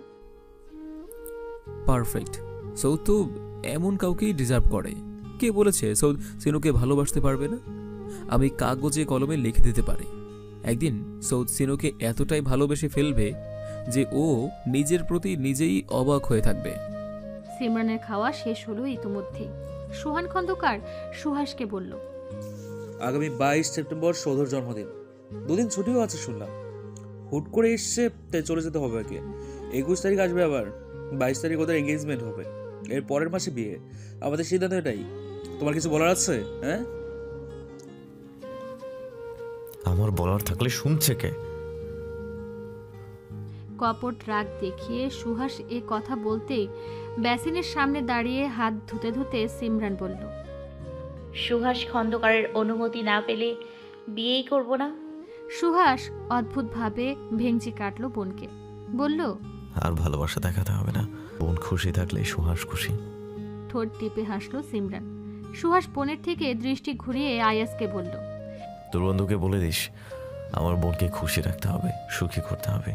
[SPEAKER 9] পারফেক্ট। সৌদ তো এমন কাউকেই ডিজার্ভ করে। কে বলেছে সৌদ সিনুকে ভালোবাসতে পারবে না? আমি কাগজে কলমে লিখে দিতে পারি। একদিন সৌদ সিনুকে এতটাই ভালোবেসে ফেলবে যে ও নিজের প্রতি নিজেই অবাক হয়ে থাকবে।
[SPEAKER 1] সিমরানের খাওয়া শেষ হলো ইতিমধ্যেই সোহান খন্দকার সুহাসকে বলল
[SPEAKER 6] আগামী বাইশ সেপ্টেম্বর সৌধর জন্মদিন। দুদিন ছুটিও আছে শুনলাম। হুট করে এসছে তাই চলে যেতে হবে আগে একুশ তারিখ আসবে আবার। বাইশ তারিখ ওদের এঙ্গেজমেন্ট হবে। এর পরের মাসে বিয়ে। আমাদের সিদ্ধান্ত এটাই। তোমার কিছু বলার আছে? হ্যাঁ?
[SPEAKER 3] আমার বলার থাকলে শুনছে কে?
[SPEAKER 1] কপট রাগ দেখিয়ে সুহাস এ কথা বলতেই ব্যাসিনের সামনে দাঁড়িয়ে হাত ধুতে ধুতে সিমরান বলল
[SPEAKER 7] সুহাস খন্দকারের অনুমতি না পেলে বিয়েই করব না?
[SPEAKER 1] সুহাস অদ্ভুতভাবে ভেঙচি কাটলো বোনকে। বলল
[SPEAKER 3] আর ভালোবাসা দেখাতে হবে না। বোন খুশি থাকলে সুহাস খুশি।
[SPEAKER 1] ঠোঁট টিপে হাসলো সিমরান। সুহাস বোনের থেকে দৃষ্টি ঘুরিয়ে আয়াসকে বলল
[SPEAKER 3] তোর বন্ধুকে বলে দিস আমার বোনকে খুশি রাখতে হবে সুখী করতে হবে।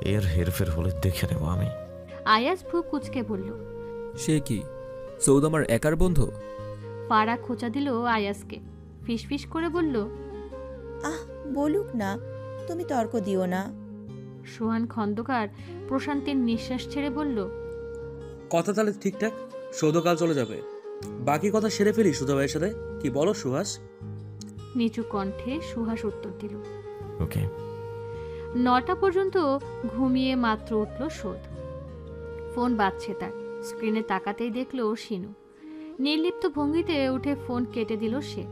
[SPEAKER 3] এর হেরফের হলে দেখে নেব আমি।
[SPEAKER 1] আয়াস ভ্রু কুচকে বলল
[SPEAKER 9] সে কি? সৌদ আমার একার বন্ধু?
[SPEAKER 1] পাড়া খোঁচা দিল আয়াসকে ফিসফিস করে বলল
[SPEAKER 4] আহ বলুক না তুমি তর্ক দিও না।
[SPEAKER 1] সোহান খন্দকার প্রশান্তের নিঃশ্বাস ছেড়ে বলল
[SPEAKER 6] কথা তাহলে ঠিকঠাক সৌধ কাল চলে যাবে। বাকি কথা সেরে ফেলি সুধা ভাইয়ের সাথে। কি বলো সুহাস
[SPEAKER 1] নিচু কণ্ঠে সুহাস উত্তর দিল
[SPEAKER 3] ওকে।
[SPEAKER 1] নটা পর্যন্ত ঘুমিয়ে মাত্র উঠল শোধ। ফোন বাজছে তার স্ক্রিনে তাকাতেই দেখল শিনু। নির্লিপ্ত ভঙ্গিতে উঠে ফোন কেটে দিল সে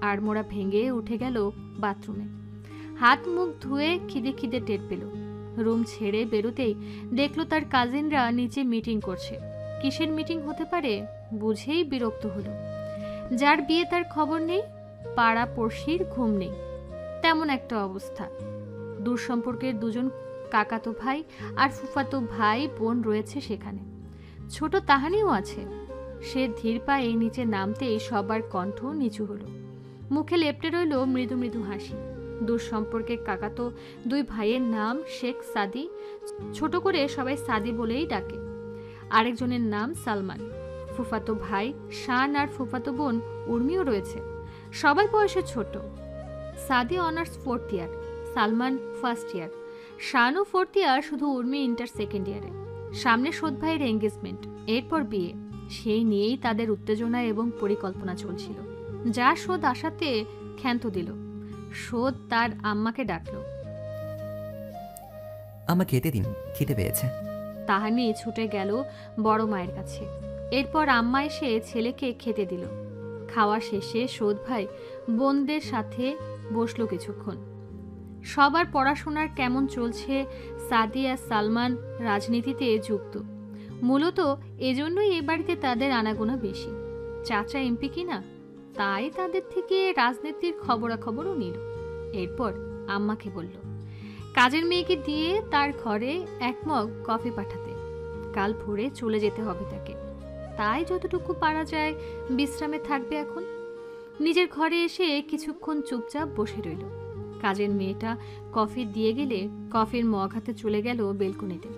[SPEAKER 1] আর মোড়া ভেঙে উঠে গেল বাথরুমে। হাত মুখ ধুয়ে খিদে খিদে টের পেল। রুম ছেড়ে বেরোতেই দেখল তার কাজিনরা নিচে মিটিং করছে। কিসের মিটিং হতে পারে বুঝেই বিরক্ত হলো। যার বিয়ে তার খবর নেই পাড়া পড়শির ঘুম নেই। তেমন একটা অবস্থা। দূর সম্পর্কের দুজন কাকাতো ভাই আর ফুফাতো ভাই বোন রয়েছে সেখানে। ছোট তাহানিও আছে। সে ধীর পায়ে নিচে নামতেই সবার কণ্ঠ নিচু হলো। মুখে লেপটে রইল মৃদু মৃদু হাসি। দূর সম্পর্কের কাকাতো দুই ভাইয়ের নাম শেখ সাদি। ছোট করে সবাই সাদি বলেই ডাকে। আরেকজনের নাম সালমান। ফুফাতো ভাই শান আর ফুফাতো বোন উর্মিও রয়েছে। সবাই বয়সে ছোট। Sadi honours fourth year Salman first year শানও fourth year শুধু উর্মি ইন্টার সেকেন্ড ইয়ারে সামনে সোদ ভাইয়ের এঙ্গেজমেন্ট এরপর বিয়ে। সেই নিয়েই তাদের উত্তেজনা এবং পরিকল্পনা চলছিল। যা শোধ আসাতে ক্ষান্ত দিল। শোধ তার আম্মাকে ডাকলো।
[SPEAKER 2] আমা খেতে দিন খেতে পেয়েছে।
[SPEAKER 1] তাহানি ছুটে গেল বড় মায়ের কাছে। এরপর আম্মা এসে ছেলেকে খেতে দিল। খাওয়া শেষে শোধ ভাই বোনদের সাথে বসল কিছুক্ষণ। সবার পড়াশোনার কেমন চলছে সাদিয়া সালমান রাজনীতিতে যুক্ত। মূলত এজন্যই এ বাড়িতে তাদের আনাগোনা বেশি। চাচা এমপি কিনা? তাই তাদের থেকে রাজনীতির খবরাখবরও নিল। এরপর আম্মাকে বলল, কাজের মেয়েকে দিয়ে তার ঘরে একমগ কফি পাঠাতে। কাল ভোরে চলে যেতে হবে তাকে। তাই যতটুকু পারা যায় বিশ্রামে থাকবে এখন। নিজের ঘরে এসে কিছুক্ষণ চুপচাপ বসে রইল। কাজের মেয়েটা কফি দিয়ে গেলে কফির মগ হাতে চলে গেল বেলকনিতে।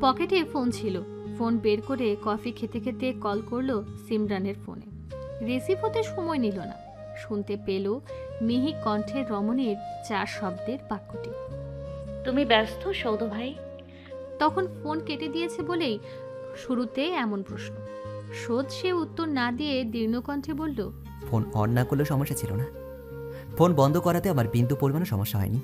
[SPEAKER 1] পকেটে ফোন ছিল। ফোন বের করে কফি খেতে খেতে কল করল সিমরানের ফোনে। রিসিভ হতে সময় নিল না। শুনতে পেল মিহি কণ্ঠে রমণীর চার শব্দের বাক্যটি।
[SPEAKER 7] তুমি ব্যস্ত সৌদ ভাই?
[SPEAKER 1] তখন ফোন কেটে দিয়েছে বলেই শুরুতে এমন প্রশ্ন। শোধ সে উত্তর না দিয়ে দীর্ণকণ্ঠে বলল,
[SPEAKER 2] ফোন অন না করলেও সমস্যা ছিল না। ফোন বন্ধ করাতে আমার বিন্দু পরিমাণও সমস্যা হয়নি।